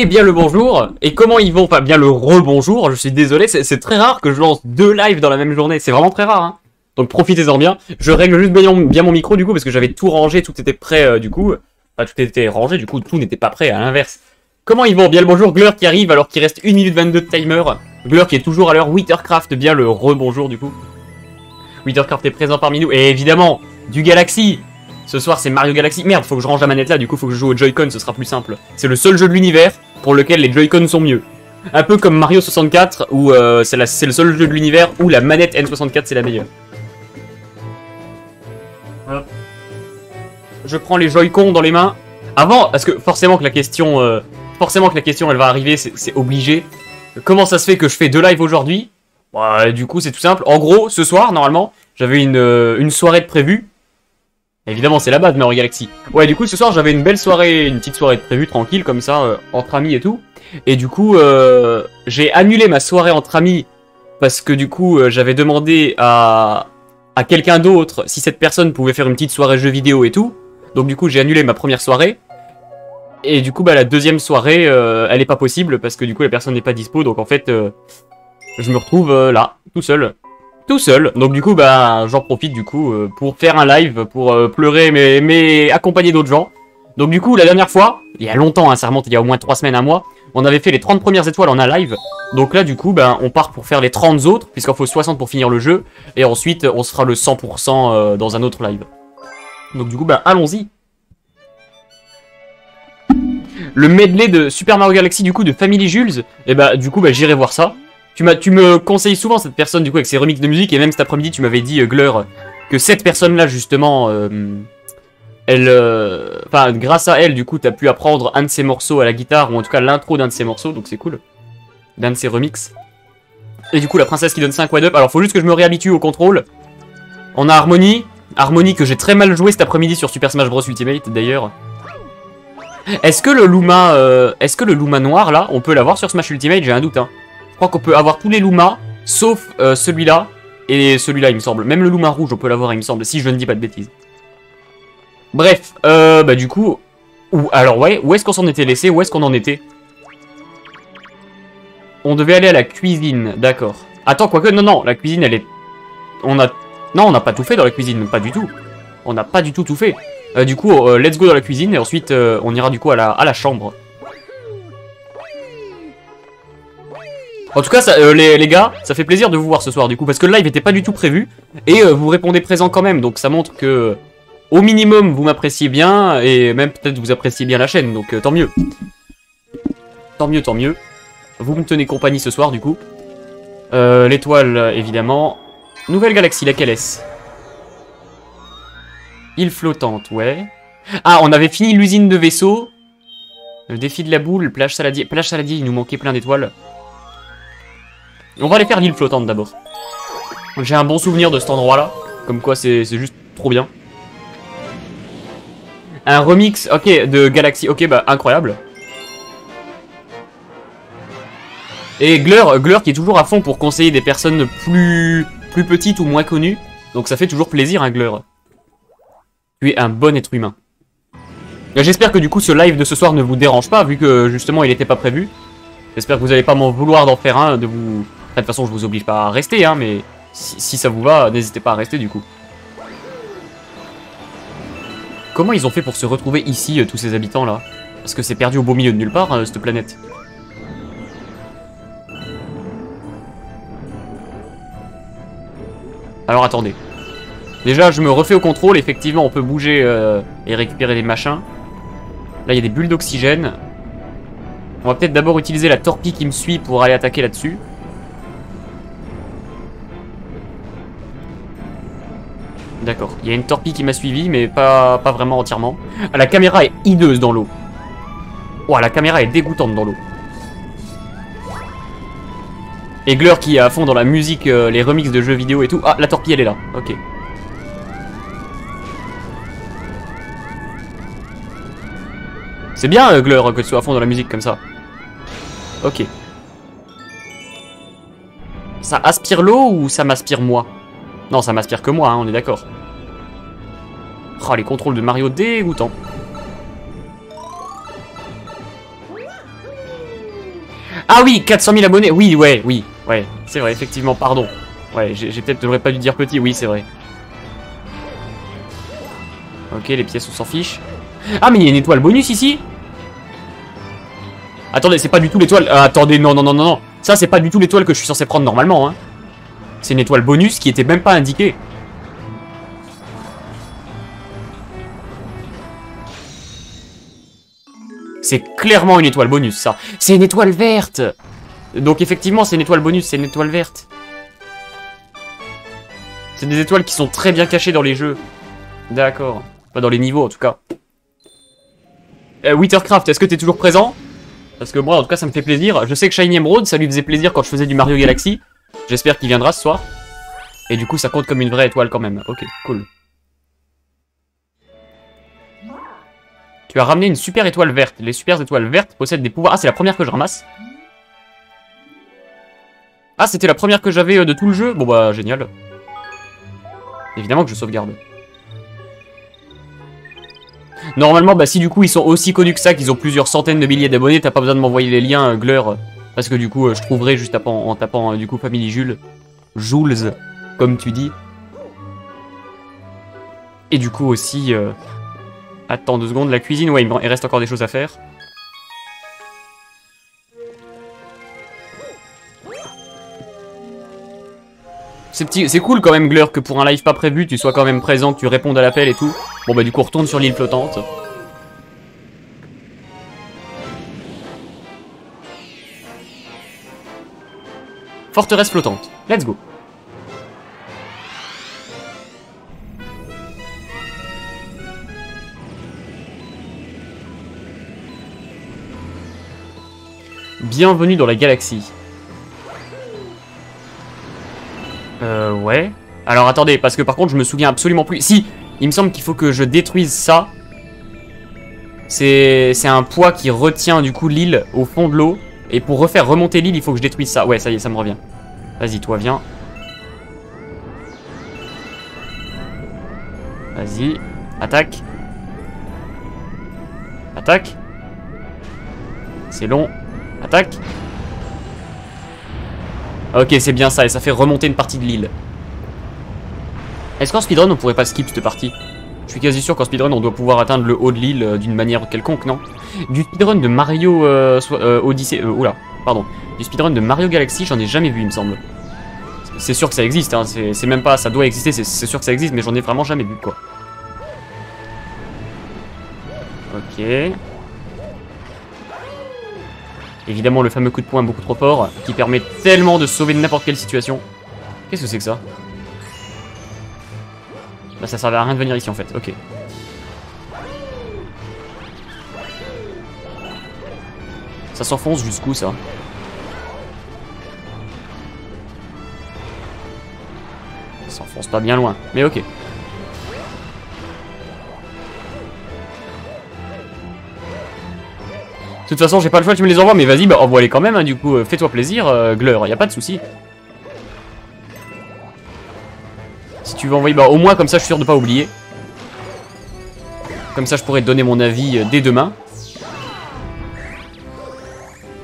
Eh bien le bonjour, et comment ils vont? Enfin bien le rebonjour, je suis désolé, c'est très rare que je lance deux lives dans la même journée, c'est vraiment très rare. Hein. Donc profitez-en bien. Je règle juste bien, mon micro du coup, parce que j'avais tout rangé, tout était prêt euh, du coup. Enfin tout était rangé, du coup tout n'était pas prêt, à l'inverse. Comment ils vont? Bien le bonjour, Glur qui arrive alors qu'il reste 1 minute 22 de timer. Glur qui est toujours à l'heure, Withercraft, bien le rebonjour du coup. Withercraft est présent parmi nous, et évidemment, du Galaxy ce soir, c'est Mario Galaxy. Merde, faut que je range la manette là, du coup, faut que je joue au Joy-Con, ce sera plus simple. C'est le seul jeu de l'univers pour lequel les Joy-Con sont mieux. Un peu comme Mario 64, où euh, c'est le seul jeu de l'univers où la manette N64 c'est la meilleure. Je prends les Joy-Con dans les mains. Avant, parce que forcément que la question, euh, forcément que la question elle va arriver, c'est obligé. Comment ça se fait que je fais deux lives aujourd'hui? Bah, Du coup, c'est tout simple. En gros, ce soir, normalement, j'avais une, euh, soirée prévue Évidemment, c'est la base Mario Galaxy. Ouais, du coup, ce soir, j'avais une belle soirée, une petite soirée prévue, tranquille, comme ça, euh, entre amis et tout. Et du coup, euh, j'ai annulé ma soirée entre amis, parce que du coup, euh, j'avais demandé à, à quelqu'un d'autre si cette personne pouvait faire une petite soirée jeux vidéo et tout. Donc du coup, j'ai annulé ma première soirée. Et du coup, bah, la deuxième soirée, elle est pas possible, parce que du coup, la personne n'est pas dispo, donc en fait, je me retrouve là, tout seul tout seul. Donc du coup, bah, j'en profite du coup euh, pour faire un live, pour euh, pleurer, mais, accompagner d'autres gens. Donc du coup, la dernière fois, il y a longtemps, hein, ça remonte il y a au moins 3 semaines, à mois, on avait fait les 30 premières étoiles en un live. Donc là, du coup, bah, on part pour faire les 30 autres, puisqu'il faut 60 pour finir le jeu. Et ensuite, on se fera le 100% euh, dans un autre live. Donc du coup, bah, allons-y. Le medley de Super Mario Galaxy, du coup, de Family Jules, et eh bah, du coup, bah, j'irai voir ça. Tu, me conseilles souvent cette personne du coup avec ses remixes de musique et même cet après-midi tu m'avais dit, euh, que cette personne-là justement, euh, elle, euh, enfin grâce à elle du coup t'as pu apprendre un de ses morceaux à la guitare ou en tout cas l'intro d'un de ses morceaux donc c'est cool, d'un de ses remixes. Et du coup la princesse qui donne 5 one up, alors faut juste que je me réhabitue au contrôle. On a Harmony, Harmony que j'ai très mal joué cet après-midi sur Super Smash Bros Ultimate d'ailleurs. Est-ce que le Luma, est-ce que le Luma noir là, on peut l'avoir sur Smash Ultimate? J'ai un doute hein. Je crois qu'on peut avoir tous les Lumas, sauf euh, celui-là et celui-là, il me semble. Même le Luma rouge, on peut l'avoir, il me semble, si je ne dis pas de bêtises. Bref, euh, bah du coup... Ou, alors ouais, où est-ce qu'on s'en était laissé Où est-ce qu'on en était? On devait aller à la cuisine, d'accord. Attends, quoique, non, non, la cuisine, elle est... On a... Non, on n'a pas tout fait dans la cuisine, pas du tout. On n'a pas du tout tout fait. Euh, du coup, euh, let's go dans la cuisine, et ensuite, on ira du coup à la, à la chambre. En tout cas, euh, les, gars, ça fait plaisir de vous voir ce soir du coup, parce que le live était pas du tout prévu, et euh, vous répondez présent quand même, donc ça montre que, au minimum, vous m'appréciez bien, et même peut-être vous appréciez bien la chaîne, donc euh, tant mieux. Tant mieux, tant mieux. Vous me tenez compagnie ce soir du coup. L'étoile, évidemment. Nouvelle galaxie, laquelle est-ce? Île flottante, ouais. Ah, on avait fini l'usine de vaisseaux. Le défi de la boule, plage saladier. Plage saladier, il nous manquait plein d'étoiles. On va aller faire l'île flottante d'abord. J'ai un bon souvenir de cet endroit-là. Comme quoi, c'est juste trop bien. Un remix, ok, de Galaxy. Ok, bah, incroyable. Et Glur, Glur qui est toujours à fond pour conseiller des personnes plus, plus petites ou moins connues. Donc ça fait toujours plaisir, hein, Glur. Tu es un bon être humain. J'espère que du coup ce live de ce soir ne vous dérange pas, vu que justement il n'était pas prévu. J'espère que vous n'allez pas m'en vouloir d'en faire un, de vous de toute façon, je vous oblige pas à rester, hein, mais si, ça vous va, n'hésitez pas à rester du coup. Comment ils ont fait pour se retrouver ici, euh, tous ces habitants là Parce que c'est perdu au beau milieu de nulle part, euh, cette planète. Alors attendez. Déjà, je me refais au contrôle. Effectivement, on peut bouger euh, et récupérer des machins. Là, il y a des bulles d'oxygène. On va peut-être d'abord utiliser la torpille qui me suit pour aller attaquer là-dessus. D'accord. Il y a une torpille qui m'a suivi, mais pas, vraiment entièrement. Ah, la caméra est hideuse dans l'eau. Oh, la caméra est dégoûtante dans l'eau. Et Glur qui est à fond dans la musique, euh, les remixes de jeux vidéo et tout. Ah, la torpille, elle est là. Ok. C'est bien, euh, Glur, que tu sois à fond dans la musique comme ça. Ok. Ça aspire l'eau ou ça m'aspire moi? Non, ça m'aspire que moi, hein, on est d'accord. Oh, les contrôles de Mario dégoûtants. Ah oui, 400 000 abonnés. Oui, ouais, oui. Ouais, c'est vrai, effectivement, pardon. Ouais, j'ai peut-être, pas dû dire petit. Oui, c'est vrai. Ok, les pièces, on s'en fiche. Ah, mais il y a une étoile bonus ici Attendez, c'est pas du tout l'étoile... Euh, attendez, non, non, non, non, non. Ça, c'est pas du tout l'étoile que je suis censé prendre normalement. Hein. C'est une étoile bonus qui était même pas indiquée. C'est clairement une étoile bonus, ça. C'est une étoile verte Donc effectivement, c'est une étoile bonus, c'est une étoile verte. C'est des étoiles qui sont très bien cachées dans les jeux. D'accord. Pas dans les niveaux, en tout cas. Euh, est-ce que t'es toujours présent? Parce que moi, en tout cas, ça me fait plaisir. Je sais que Shiny Emerald, ça lui faisait plaisir quand je faisais du Mario Galaxy. J'espère qu'il viendra ce soir. Et du coup, ça compte comme une vraie étoile quand même. Ok, cool. Tu as ramené une super étoile verte. Les super étoiles vertes possèdent des pouvoirs... Ah, c'est la première que je ramasse. Ah, c'était la première que j'avais euh, de tout le jeu Bon bah, génial. Évidemment que je sauvegarde. Normalement, bah si du coup ils sont aussi connus que ça, qu'ils ont plusieurs centaines de milliers d'abonnés, t'as pas besoin de m'envoyer les liens, euh, Gleur. Parce que du coup, euh, je trouverai juste en, tapant, du coup, Family Jules. Jules, comme tu dis. Et du coup aussi... Attends deux secondes, la cuisine, ouais, il, reste encore des choses à faire. C'est cool quand même, Glur, que pour un live pas prévu, tu sois quand même présent, que tu répondes à l'appel et tout. Bon bah du coup, retourne sur l'île flottante. Forteresse flottante. Let's go. Bienvenue dans la galaxie. Euh, ouais. Alors attendez, parce que par contre, je me souviens absolument plus. Si, il me semble qu'il faut que je détruise ça. C'est un poids qui retient du coup l'île au fond de l'eau. Et pour refaire remonter l'île, il faut que je détruise ça. Ouais, ça y est, ça me revient. Vas-y, toi, viens. Vas-y. Attaque. Attaque. C'est long. Attaque Ok, c'est bien ça, et ça fait remonter une partie de l'île. Est-ce qu'en speedrun, on pourrait pas skip cette partie? Je suis quasi sûr qu'en speedrun, on doit pouvoir atteindre le haut de l'île euh, d'une manière quelconque, non? Du speedrun de Mario euh, euh, Odyssey... Euh, oula, pardon. Du speedrun de Mario Galaxy, j'en ai jamais vu, il me semble. C'est sûr que ça existe, hein, c'est même pas... Ça doit exister, c'est sûr que ça existe, mais j'en ai vraiment jamais vu, quoi. Ok... Évidemment, le fameux coup de poing beaucoup trop fort, qui permet tellement de sauver n'importe quelle situation. Qu'est-ce que c'est que ça? Bah ça servait à rien de venir ici en fait, ok. Ça s'enfonce jusqu'où ça? Ça s'enfonce pas bien loin, mais ok. De toute façon, j'ai pas le choix, tu me les envoies, mais vas-y, bah envoie-les quand même, hein, du coup, euh, fais-toi plaisir, euh, Gleur, y a pas de souci. Si tu veux envoyer, bah au moins comme ça, je suis sûr de pas oublier. Comme ça, je pourrais te donner mon avis euh, dès demain.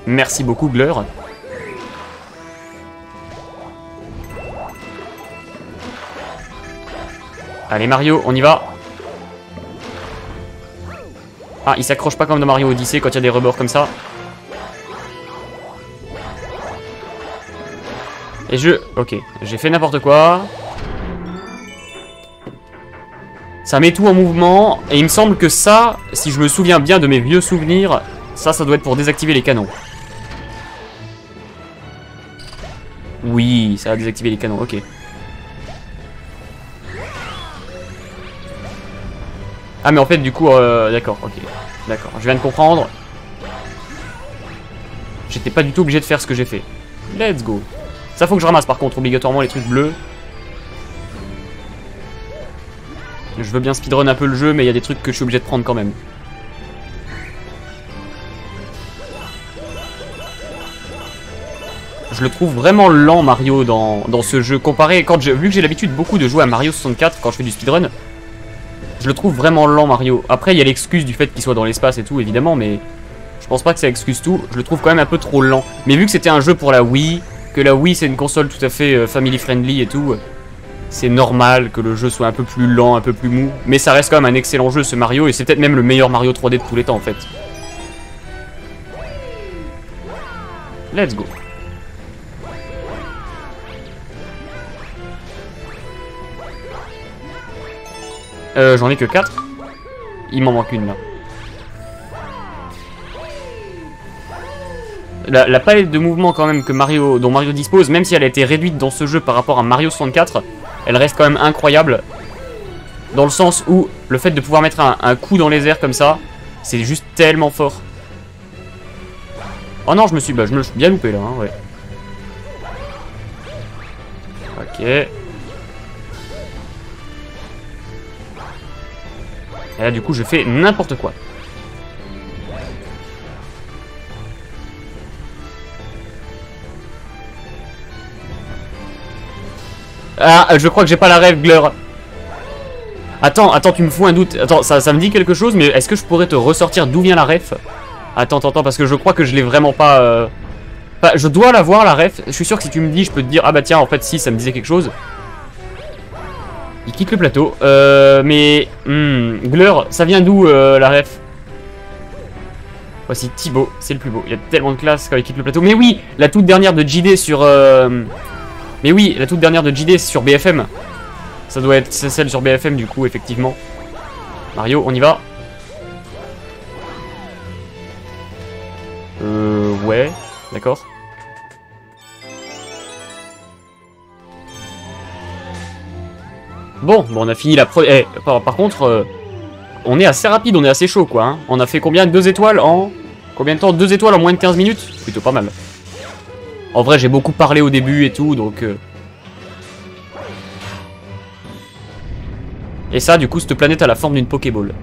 Merci beaucoup, Gleur. Allez, Mario, on y va. Ah, il s'accroche pas comme dans Mario Odyssey quand il y a des rebords comme ça. Et je... Ok, j'ai fait n'importe quoi. Ça met tout en mouvement. Et il me semble que ça, si je me souviens bien de mes vieux souvenirs, ça, ça doit être pour désactiver les canons. Oui, ça a désactivé les canons, ok. Ah mais en fait du coup, euh, d'accord, ok. D'accord, je viens de comprendre. J'étais pas du tout obligé de faire ce que j'ai fait. Let's go. Ça faut que je ramasse par contre obligatoirement les trucs bleus. Je veux bien speedrun un peu le jeu mais il y a des trucs que je suis obligé de prendre quand même. Je le trouve vraiment lent Mario dans, ce jeu comparé quand vu que j'ai l'habitude beaucoup de jouer à Mario 64 quand je fais du speedrun je le trouve vraiment lent, Mario. Après, il y a l'excuse du fait qu'il soit dans l'espace et tout, évidemment, mais Je pense pas que ça excuse tout. Je le trouve quand même un peu trop lent. Mais vu que c'était un jeu pour la Wii, que la Wii c'est une console tout à fait euh, family friendly et tout, c'est normal que le jeu soit un peu plus lent, un peu plus mou. Mais ça reste quand même un excellent jeu ce Mario et c'est peut-être même le meilleur Mario 3D de tous les temps en fait. Let's go. Euh, j'en ai que 4. Il m'en manque une là. La, palette de mouvements quand même que Mario, dont Mario dispose, même si elle a été réduite dans ce jeu par rapport à Mario 64, elle reste quand même incroyable. Dans le sens où le fait de pouvoir mettre un, coup dans les airs comme ça, c'est juste tellement fort. Oh non, je me suis, bah, je me suis bien loupé là, hein, ouais. Ok. Et là, du coup, je fais n'importe quoi. Ah, je crois que j'ai pas la rêve, Gleur. Attends, attends, tu me fous un doute. Attends, ça, ça me dit quelque chose, mais est-ce que je pourrais te ressortir d'où vient la ref? Attends, attends, attends, parce que je crois que je l'ai vraiment pas... Euh... je dois la voir, la ref. Je suis sûr que si tu me dis, je peux te dire, ah bah tiens, en fait, si, ça me disait quelque chose. Il quitte le plateau. Euh, mais... Hmm, Gleur, ça vient d'où, euh, la ref? Voici Thibaut, c'est le plus beau. Il y a tellement de classe quand il quitte le plateau. Mais oui, la toute dernière de JD sur... Euh... Mais oui, la toute dernière de JD sur BFM. Ça doit être celle sur BFM du coup, effectivement. Mario, on y va? Euh, ouais, d'accord. Bon, bon, on a fini la pro... Eh, par, contre, euh, on est assez rapide, on est assez chaud, quoi. Hein. On a fait combien? Deux étoiles en... Combien de temps? Deux étoiles en moins de 15 minutes? Plutôt pas mal. En vrai, j'ai beaucoup parlé au début et tout, donc... Euh. Et ça, du coup, cette planète a la forme d'une Pokéball.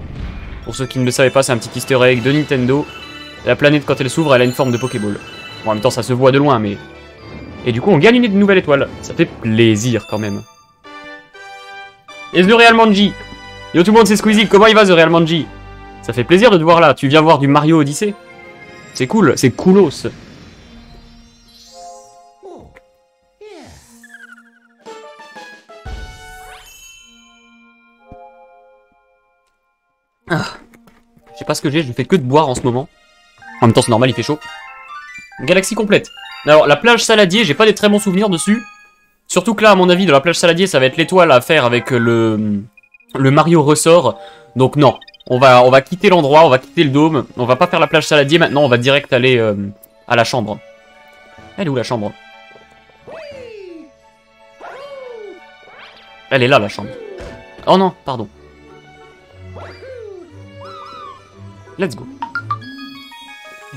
Pour ceux qui ne le savaient pas, c'est un petit easter egg de Nintendo. La planète, quand elle s'ouvre, elle a une forme de Pokéball. En même temps, ça se voit de loin, mais... Et du coup, on gagne une nouvelle étoile. Ça fait plaisir, quand même. Et The Real Manji Yo tout le monde, c'est Squeezie, comment il va The Real Manji? Ça fait plaisir de te voir là, tu viens voir du Mario Odyssey? C'est cool, c'est coolos Ah. Je sais pas ce que j'ai, je fais que de boire en ce moment. En même temps, c'est normal, il fait chaud. Galaxie complète. Alors, la plage saladier, j'ai pas des très bons souvenirs dessus. Surtout que là, à mon avis, de la plage saladier, ça va être l'étoile à faire avec le, Mario ressort. Donc non, on va, on va quitter l'endroit, on va quitter le dôme. On va pas faire la plage saladier maintenant, on va direct aller euh, à la chambre. Elle est où la chambre? Elle est là, la chambre. Oh non, pardon. Let's go.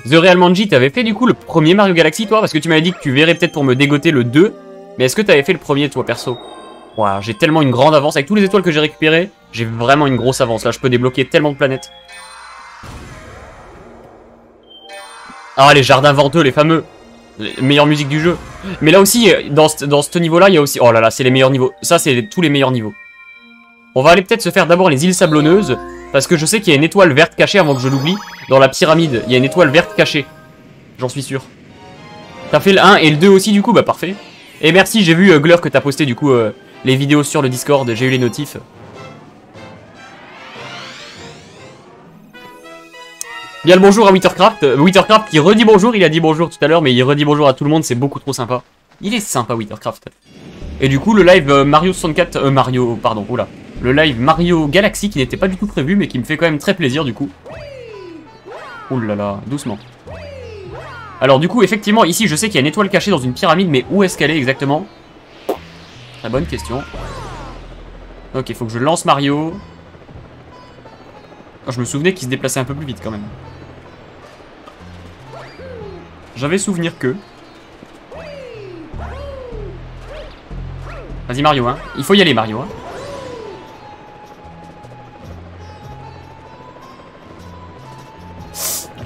The Real Manji, t'avais fait du coup le premier Mario Galaxy, toi? Parce que tu m'avais dit que tu verrais peut-être pour me dégoter le 2. Mais est-ce que t'avais fait le premier, toi, perso Wow, j'ai tellement une grande avance. Avec tous les étoiles que j'ai récupérées, j'ai vraiment une grosse avance. Là, je peux débloquer tellement de planètes. Ah, les jardins venteux, les fameux. Les meilleures musiques du jeu. Mais là aussi, dans, dans ce niveau-là, il y a aussi... Oh là là, c'est les meilleurs niveaux. Ça, c'est tous les meilleurs niveaux. On va aller peut-être se faire d'abord les îles sablonneuses. Parce que je sais qu'il y a une étoile verte cachée avant que je l'oublie. Dans la pyramide, il y a une étoile verte cachée. J'en suis sûr. T'as fait le 1 et le 2 aussi du coup? Bah parfait. Et merci, j'ai vu euh, Glur que t'as posté du coup euh, les vidéos sur le Discord, j'ai eu les notifs. Bien le bonjour à Wittercraft. Euh, Wittercraft qui redit bonjour, il a dit bonjour tout à l'heure, mais il redit bonjour à tout le monde, c'est beaucoup trop sympa. Il est sympa Wittercraft. Et du coup, le live Mario 64... Euh, Mario, pardon, oula. Le live Mario Galaxy qui n'était pas du tout prévu, mais qui me fait quand même très plaisir du coup. Là là, doucement. Alors du coup, effectivement, ici, je sais qu'il y a une étoile cachée dans une pyramide, mais où est-ce qu'elle est exactement? Très bonne question. Ok, faut que je lance Mario. Oh, je me souvenais qu'il se déplaçait un peu plus vite quand même. J'avais souvenir que... Vas-y Mario, hein. Il faut y aller Mario, hein.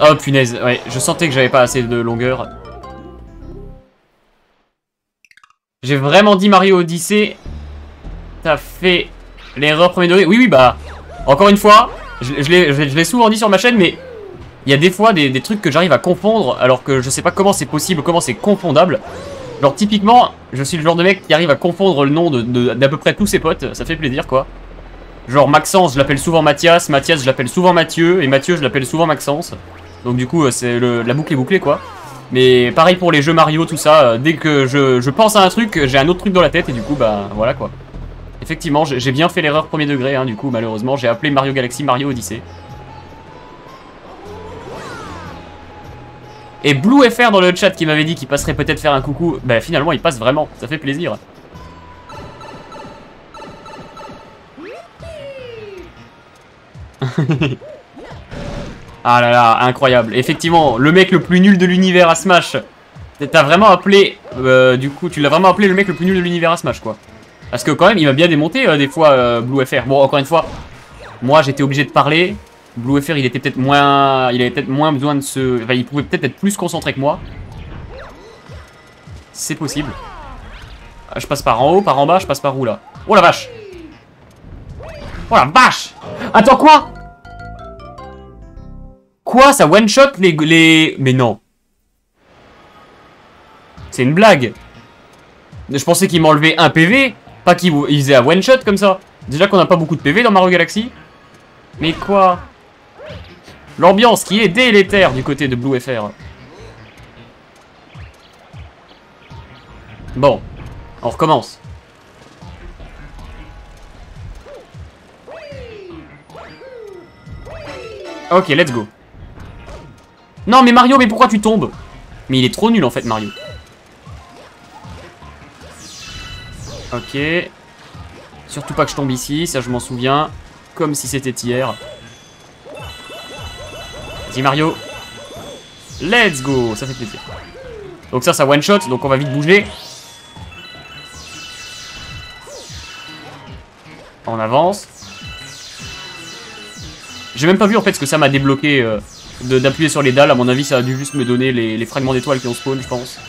Oh punaise, ouais, je sentais que j'avais pas assez de longueur. J'ai vraiment dit Mario Odyssey. T'as fait l'erreur premier degré. Oui, oui, bah, encore une fois, je, l'ai souvent dit sur ma chaîne, mais il y a des fois des, trucs que j'arrive à confondre alors que je sais pas comment c'est possible, comment c'est confondable. Genre typiquement, je suis le genre de mec qui arrive à confondre le nom de, d'à peu près tous ses potes, ça fait plaisir quoi. Genre Maxence, je l'appelle souvent Mathias, Mathias, je l'appelle souvent Mathieu, et Mathieu, je l'appelle souvent Maxence. Donc du coup, euh, c'est la boucle est bouclée quoi. Mais pareil pour les jeux Mario, tout ça, euh, dès que je, pense à un truc, j'ai un autre truc dans la tête, et du coup, bah voilà quoi. Effectivement, j'ai bien fait l'erreur premier degré, hein, du coup, malheureusement, j'ai appelé Mario Galaxy Mario Odyssey. Et Blue FR dans le chat qui m'avait dit qu'il passerait peut-être faire un coucou, bah finalement il passe vraiment, ça fait plaisir. ah là là, incroyable. Effectivement, le mec le plus nul de l'univers à Smash. T'as vraiment appelé, euh, du coup, tu l'as vraiment appelé le mec le plus nul de l'univers à Smash, quoi. Parce que quand même, il m'a bien démonté euh, des fois, euh, BlueFR. Bon, encore une fois, moi j'étais obligé de parler. BlueFR, il était peut-être moins, il avait peut-être moins besoin de se, enfin, il pouvait peut-être être plus concentré que moi. C'est possible. Je passe par en haut, par en bas, je passe par où là? Oh la vache Oh la vache Attends, quoi? Quoi Ça one-shot les, les... Mais non. C'est une blague. Je pensais qu'il m'enlevait un PV, pas qu'il faisait un one-shot comme ça. Déjà qu'on n'a pas beaucoup de PV dans Mario Galaxy. Mais quoi? L'ambiance qui est délétère du côté de Blue FR. Bon, on recommence. Ok, let's go. Non, mais Mario, mais pourquoi tu tombes Mais il est trop nul, en fait, Mario. Ok. Surtout pas que je tombe ici, ça je m'en souviens. Comme si c'était hier. Vas-y, Mario. Let's go Ça fait plaisir. Donc ça, ça one-shot, donc on va vite bouger. On avance. J'ai même pas vu en fait ce que ça m'a débloqué euh, d'appuyer sur les dalles. À mon avis, ça a dû juste me donner les, fragments d'étoiles qui ont spawn, je pense.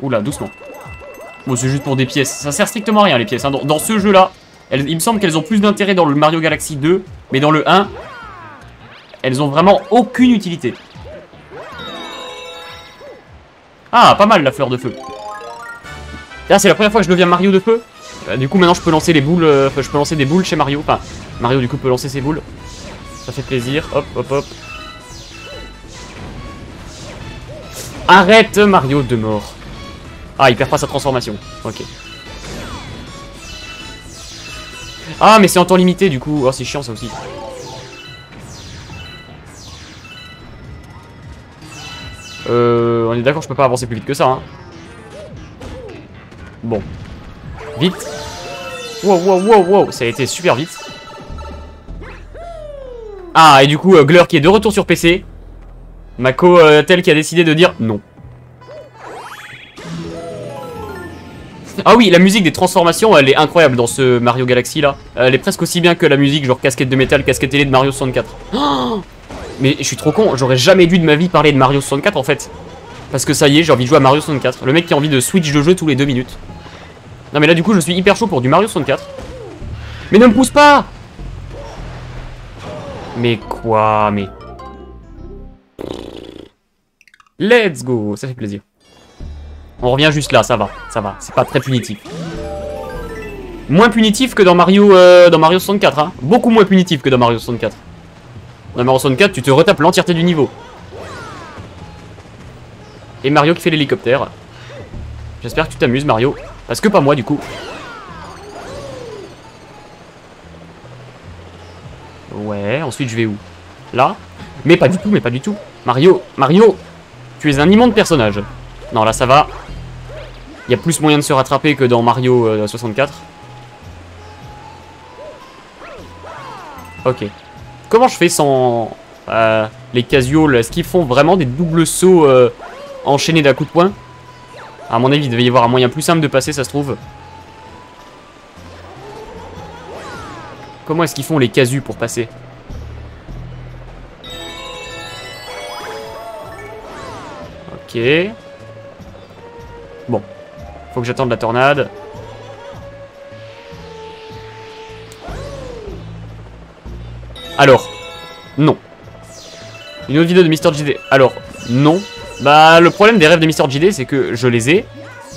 Oula, doucement. Bon, c'est juste pour des pièces. Ça sert strictement à rien, les pièces. Hein. Dans, ce jeu-là, il me semble qu'elles ont plus d'intérêt dans le Mario Galaxy 2. Mais dans le 1, elles ont vraiment aucune utilité. Ah, pas mal la fleur de feu. Là, c'est la première fois que je deviens Mario de feu bah, du coup, maintenant, je peux lancer les boules. Euh, je peux lancer des boules chez Mario. Enfin, Mario, du coup, peut lancer ses boules. Ça fait plaisir. Hop, hop, hop. Arrête, Mario, de mort. Ah, il perd pas sa transformation. Ok. Ah, mais c'est en temps limité, du coup. Oh, c'est chiant, ça aussi. Euh, on est d'accord, je peux pas avancer plus vite que ça. Hein. Bon. Vite. Wow, wow, wow, wow. Ça a été super vite. Ah, et du coup, euh, qui est de retour sur PC. Mako, euh, tel qui a décidé de dire non. Ah oui, la musique des transformations, elle est incroyable dans ce Mario Galaxy là. Elle est presque aussi bien que la musique, genre casquette de métal, casquette télé de Mario 64. mais je suis trop con, j'aurais jamais dû de ma vie parler de Mario 64 en fait. Parce que ça y est, j'ai envie de jouer à Mario 64. Le mec qui a envie de switch de jeu tous les deux minutes. Non mais là du coup je suis hyper chaud pour du Mario 64. Mais ne me pousse pas Mais quoi Mais... Let's go Ça fait plaisir. On revient juste là, ça va, ça va. C'est pas très punitif. Moins punitif que dans Mario, euh, dans Mario 64, hein. Beaucoup moins punitif que dans Mario 64. Dans Mario 64, tu te retapes l'entièreté du niveau. Et Mario qui fait l'hélicoptère. J'espère que tu t'amuses, Mario. Parce que pas moi, du coup. Ouais, ensuite je vais où? Là? Mais pas du tout, mais pas du tout. Mario, Mario, tu es un immonde personnage. Non, là ça va. Il y a plus moyen de se rattraper que dans Mario 64. Euh, ok. Comment je fais sans euh, les casioles? Est-ce qu'ils font vraiment des doubles sauts euh, enchaînés d'un coup de poing? À mon avis, il devait y avoir un moyen plus simple de passer, ça se trouve. Comment est-ce qu'ils font les casus pour passer? Ok. Bon. Faut que j'attende la tornade. Alors, non. Une autre vidéo de Mister JD. Alors, non. Bah, le problème des rêves de Mister JD, c'est que je les ai.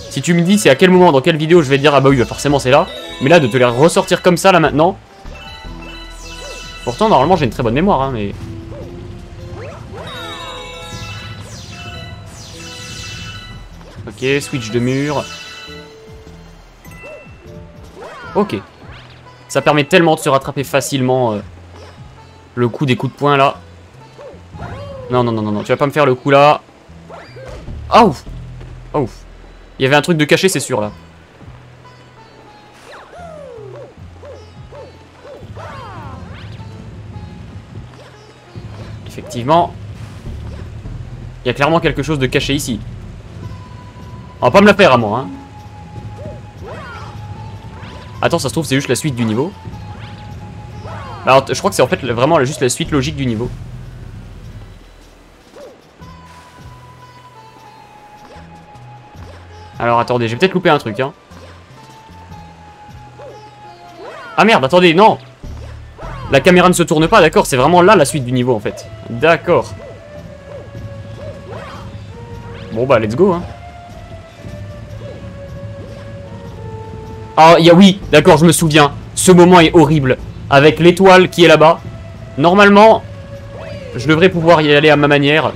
Si tu me dis c'est à quel moment, dans quelle vidéo, je vais te dire, ah bah oui, bah forcément c'est là. Mais là, de te les ressortir comme ça, là, maintenant. Pourtant, normalement, j'ai une très bonne mémoire, hein, mais... Ok, switch de mur. Ok. Ça permet tellement de se rattraper facilement euh, le coup des coups de poing là. Non, non, non, non, non, tu vas pas me faire le coup là. Ah ouf ouf Il y avait un truc de caché, c'est sûr là. Effectivement. Il y a clairement quelque chose de caché ici. On va pas me la faire à moi, hein. Attends, ça se trouve, c'est juste la suite du niveau. Alors, je crois que c'est en fait vraiment juste la suite logique du niveau. Alors, attendez, j'ai peut-être loupé un truc, hein. Ah merde, attendez, non La caméra ne se tourne pas, d'accord, c'est vraiment là la suite du niveau, en fait. D'accord. Bon, bah, let's go, hein. Ah, y oui, d'accord, je me souviens. Ce moment est horrible. Avec l'étoile qui est là-bas. Normalement, je devrais pouvoir y aller à ma manière.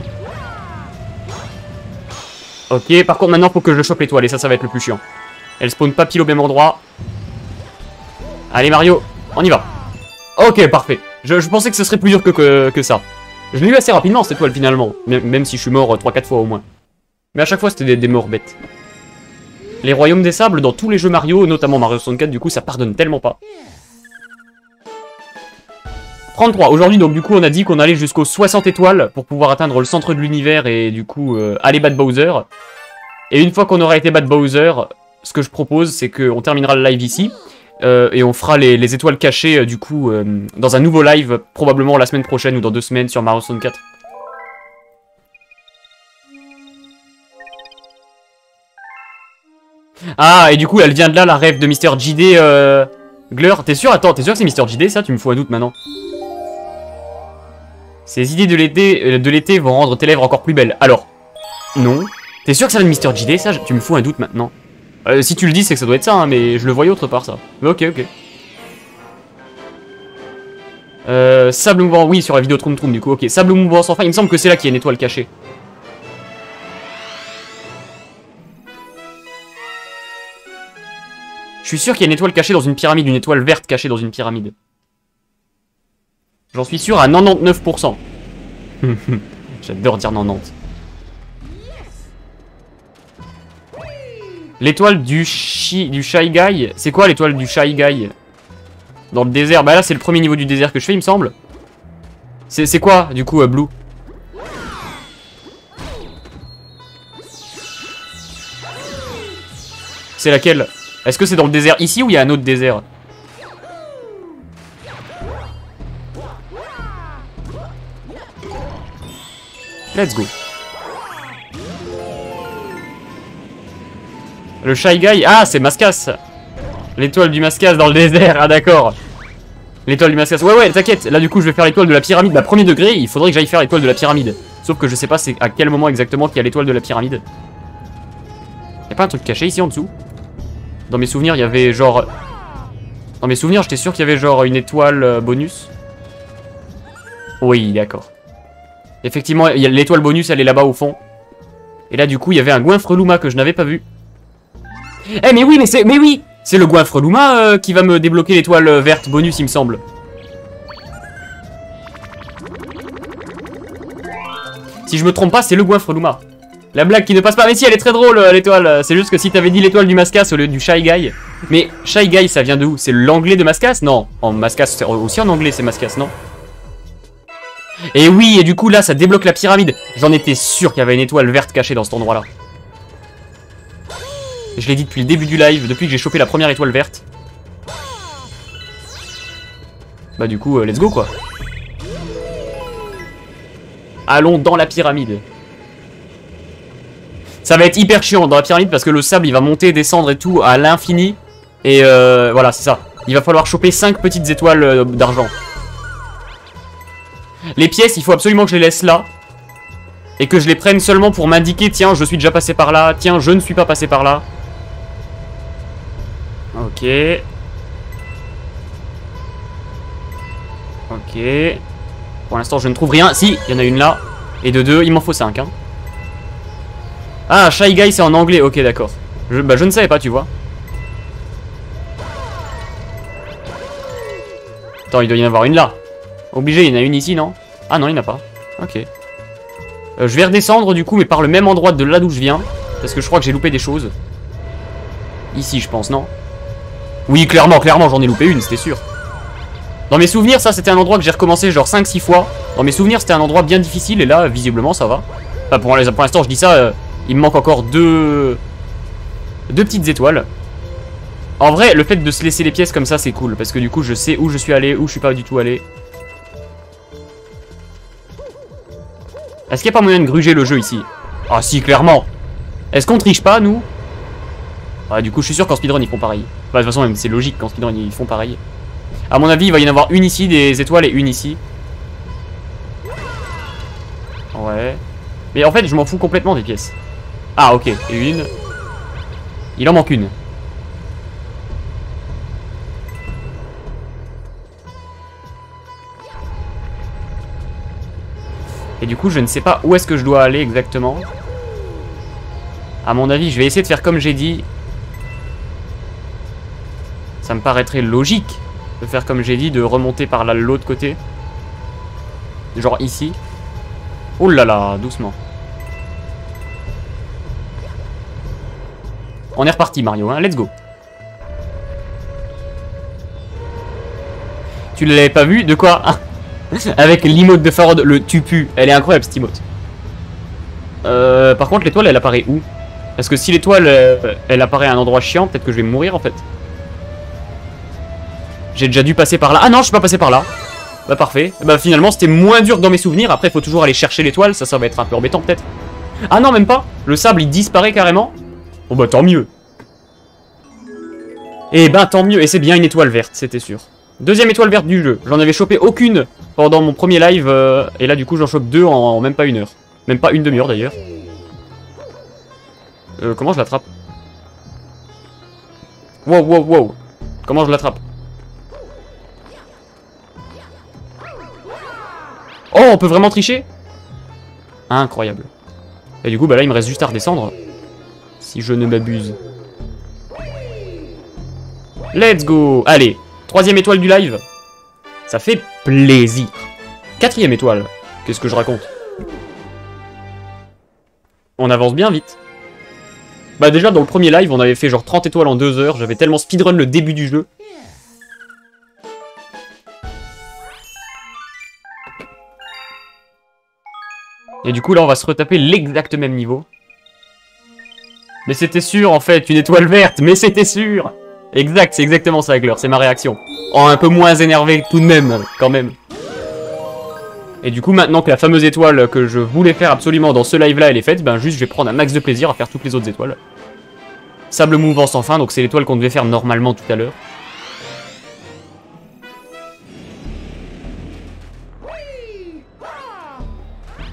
Ok, par contre, maintenant, faut que je chope l'étoile. Et ça, ça va être le plus chiant. Elle spawn pas pile au même endroit. Allez, Mario, on y va. Ok, parfait. Je, pensais que ce serait plus dur que, que, ça. Je l'ai eu assez rapidement, cette étoile, finalement. Même, si je suis mort 3-4 fois au moins. Mais à chaque fois, c'était des, des morts bêtes. Les royaumes des sables dans tous les jeux Mario, notamment Mario 64, du coup, ça pardonne tellement pas. 33. Aujourd'hui, donc du coup, on a dit qu'on allait jusqu'aux 60 étoiles pour pouvoir atteindre le centre de l'univers et du coup, euh, aller battre Bowser. Et une fois qu'on aura été battre Bowser, ce que je propose, c'est qu'on terminera le live ici. Euh, et on fera les, étoiles cachées, euh, du coup, dans un nouveau live, probablement la semaine prochaine ou dans deux semaines sur Mario 64. Ah, et du coup, elle vient de là, la rêve de Mister JD euh... Gleur. T'es sûr? Attends, t'es sûr que c'est Mister JD, ça? Tu me fous un doute maintenant. Ces idées de l'été euh, de l'été vont rendre tes lèvres encore plus belles. Alors, non. T'es sûr que ça vient de Mister JD, ça Tu me fous un doute maintenant. Euh, si tu le dis, c'est que ça doit être ça, hein, mais je le voyais autre part, ça. ok, ok. Euh, sable mouvant, oui, sur la vidéo Troum Troum, du coup, ok. Sable mouvant sans fin, il me semble que c'est là qu'il y a une étoile cachée. Je suis sûr qu'il y a une étoile cachée dans une pyramide, une étoile verte cachée dans une pyramide. J'en suis sûr à 99%. J'adore dire 90. L'étoile du, Shy Guy. C'est quoi l'étoile du Shy Guy? Dans le désert. Bah là, c'est le premier niveau du désert que je fais, il me semble. C'est quoi, du coup, euh, Blue? C'est laquelle? Est-ce que c'est dans le désert ici ou il y a un autre désert? Let's go. Le Shy Guy. Ah, c'est Mascas. L'étoile du Mascas dans le désert. Ah, d'accord. L'étoile du Mascas. Ouais, ouais, t'inquiète. Là, du coup, je vais faire l'étoile de la pyramide. Bah, premier degré, il faudrait que j'aille faire l'étoile de la pyramide. Sauf que je sais pas c'est à quel moment exactement qu'il y a l'étoile de la pyramide. Y'a pas un truc caché ici en dessous? Dans mes souvenirs, il y avait genre... Dans mes souvenirs, j'étais sûr qu'il y avait genre une étoile euh, bonus? Oui, d'accord. Effectivement, l'étoile bonus, elle est là-bas au fond. Et là, du coup, il y avait un goinfre Luma que je n'avais pas vu. Eh, mais oui, mais c'est... Mais oui C'est le goinfre Luma euh, qui va me débloquer l'étoile euh, verte bonus, il me semble. Si je me trompe pas, c'est le goinfre Luma. La blague qui ne passe pas. Mais si, elle est très drôle, euh, l'étoile. C'est juste que si t'avais dit l'étoile du Mascas au lieu du Shy Guy. Mais Shy Guy, ça vient d'où C'est l'anglais de Mascas Non. En Mascas, c'est aussi en anglais, c'est Mascas, non? Et oui, et du coup, là, ça débloque la pyramide. J'en étais sûr qu'il y avait une étoile verte cachée dans cet endroit-là. Je l'ai dit depuis le début du live, depuis que j'ai chopé la première étoile verte. Bah du coup, euh, let's go, quoi. Allons dans la pyramide. Ça va être hyper chiant dans la pyramide parce que le sable il va monter, descendre et tout à l'infini. Et euh, voilà, c'est ça. Il va falloir choper 5 petites étoiles euh, d'argent. Les pièces, il faut absolument que je les laisse là. Et que je les prenne seulement pour m'indiquer, tiens, je suis déjà passé par là, tiens, je ne suis pas passé par là. Ok. Ok. Pour l'instant, je ne trouve rien. Si, il y en a une là. Et de deux, il m'en faut cinq. Hein. Ah, Shy Guy, c'est en anglais. Ok, d'accord. Je, bah, je ne savais pas, tu vois. Attends, il doit y en avoir une là. Obligé, il y en a une ici, non? Ah non, il n'y en a pas. Ok. Euh, je vais redescendre du coup, mais par le même endroit de là d'où je viens. Parce que je crois que j'ai loupé des choses. Ici, je pense, non? Oui, clairement, clairement, j'en ai loupé une, c'était sûr. Dans mes souvenirs, ça, c'était un endroit que j'ai recommencé genre 5-6 fois. Dans mes souvenirs, c'était un endroit bien difficile, et là, visiblement, ça va. Enfin, pour, l'instant, je dis ça, euh, il me manque encore deux... Deux petites étoiles. En vrai, le fait de se laisser les pièces comme ça, c'est cool. Parce que du coup, je sais où je suis allé, où je suis pas du tout allé. Est-ce qu'il n'y a pas moyen de gruger le jeu ici? Ah si, clairement. Est-ce qu'on triche pas, nous? Ah, du coup, je suis sûr qu'en speedrun, ils font pareil. Enfin, de toute façon, c'est logique qu'en speedrun, ils font pareil. À mon avis, il va y en avoir une ici, des étoiles, et une ici. Ouais. Mais en fait, je m'en fous complètement des pièces. Ah, ok. Et une. Il en manque une. Et du coup, je ne sais pas où est-ce que je dois aller exactement. À mon avis, je vais essayer de faire comme j'ai dit. Ça me paraîtrait logique de faire comme j'ai dit, de remonter par l'autre côté. Genre ici. Oh là là, doucement. On est reparti Mario, hein. let's go. Tu l'avais pas vu? De quoi? Avec l'emote de Farod, le tupu. Elle est incroyable cette emote. Euh, par contre, l'étoile, elle apparaît où? Parce que si l'étoile, euh, elle apparaît à un endroit chiant, peut-être que je vais mourir en fait. J'ai déjà dû passer par là. Ah non, je suis pas passé par là. Bah parfait. Bah finalement, c'était moins dur dans mes souvenirs. Après, faut toujours aller chercher l'étoile. Ça, ça va être un peu embêtant peut-être. Ah non, même pas. Le sable, il disparaît carrément. Bon bah tant mieux. Eh ben tant mieux. Et c'est bien une étoile verte, c'était sûr. Deuxième étoile verte du jeu. J'en avais chopé aucune pendant mon premier live. Euh, et là, du coup, j'en chope deux en, même pas une heure. Même pas une demi-heure, d'ailleurs. Euh, comment je l'attrape Wow, wow, wow. Comment je l'attrape Oh, on peut vraiment tricher Incroyable. Et du coup, bah là, il me reste juste à redescendre. Si je ne m'abuse. Let's go Allez, Troisième étoile du live. Ça fait plaisir. Quatrième étoile. Qu'est-ce que je raconte? On avance bien vite. Bah déjà, dans le premier live, on avait fait genre 30 étoiles en 2 heures. J'avais tellement speedrun le début du jeu. Et du coup, là, on va se retaper l'exact même niveau. Mais c'était sûr, en fait, une étoile verte, mais c'était sûr Exact, c'est exactement ça, Gleur, c'est ma réaction. Oh, un peu moins énervé tout de même, quand même. Et du coup, maintenant que la fameuse étoile que je voulais faire absolument dans ce live-là, elle est faite, ben juste, je vais prendre un max de plaisir à faire toutes les autres étoiles. Sable mouvant sans fin, donc c'est l'étoile qu'on devait faire normalement tout à l'heure.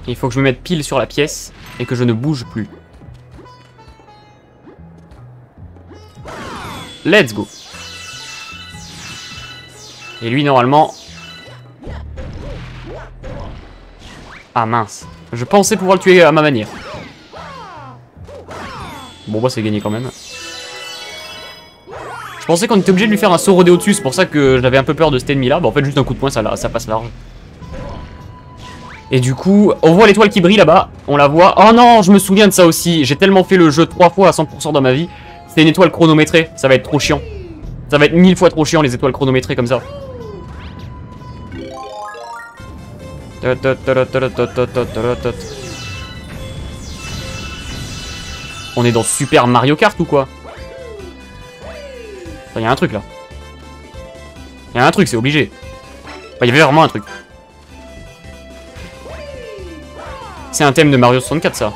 Il faut que je me mette pile sur la pièce et que je ne bouge plus. Let's go. Et lui, normalement... Ah mince. Je pensais pouvoir le tuer à ma manière. Bon, bah c'est gagné quand même. Je pensais qu'on était obligé de lui faire un saut rodé au-dessus, c'est pour ça que j'avais un peu peur de cet ennemi là. Bah en fait juste un coup de poing ça, ça passe large. Et du coup, on voit l'étoile qui brille là-bas, on la voit. Oh non, je me souviens de ça aussi, j'ai tellement fait le jeu trois fois à 100% dans ma vie. C'est une étoile chronométrée, ça va être trop chiant. Ça va être mille fois trop chiant les étoiles chronométrées comme ça. On est dans Super Mario Kart ou quoi Il y a un truc là. Il y a un truc, c'est obligé. Il y avait vraiment un truc. C'est un thème de Mario 64 ça.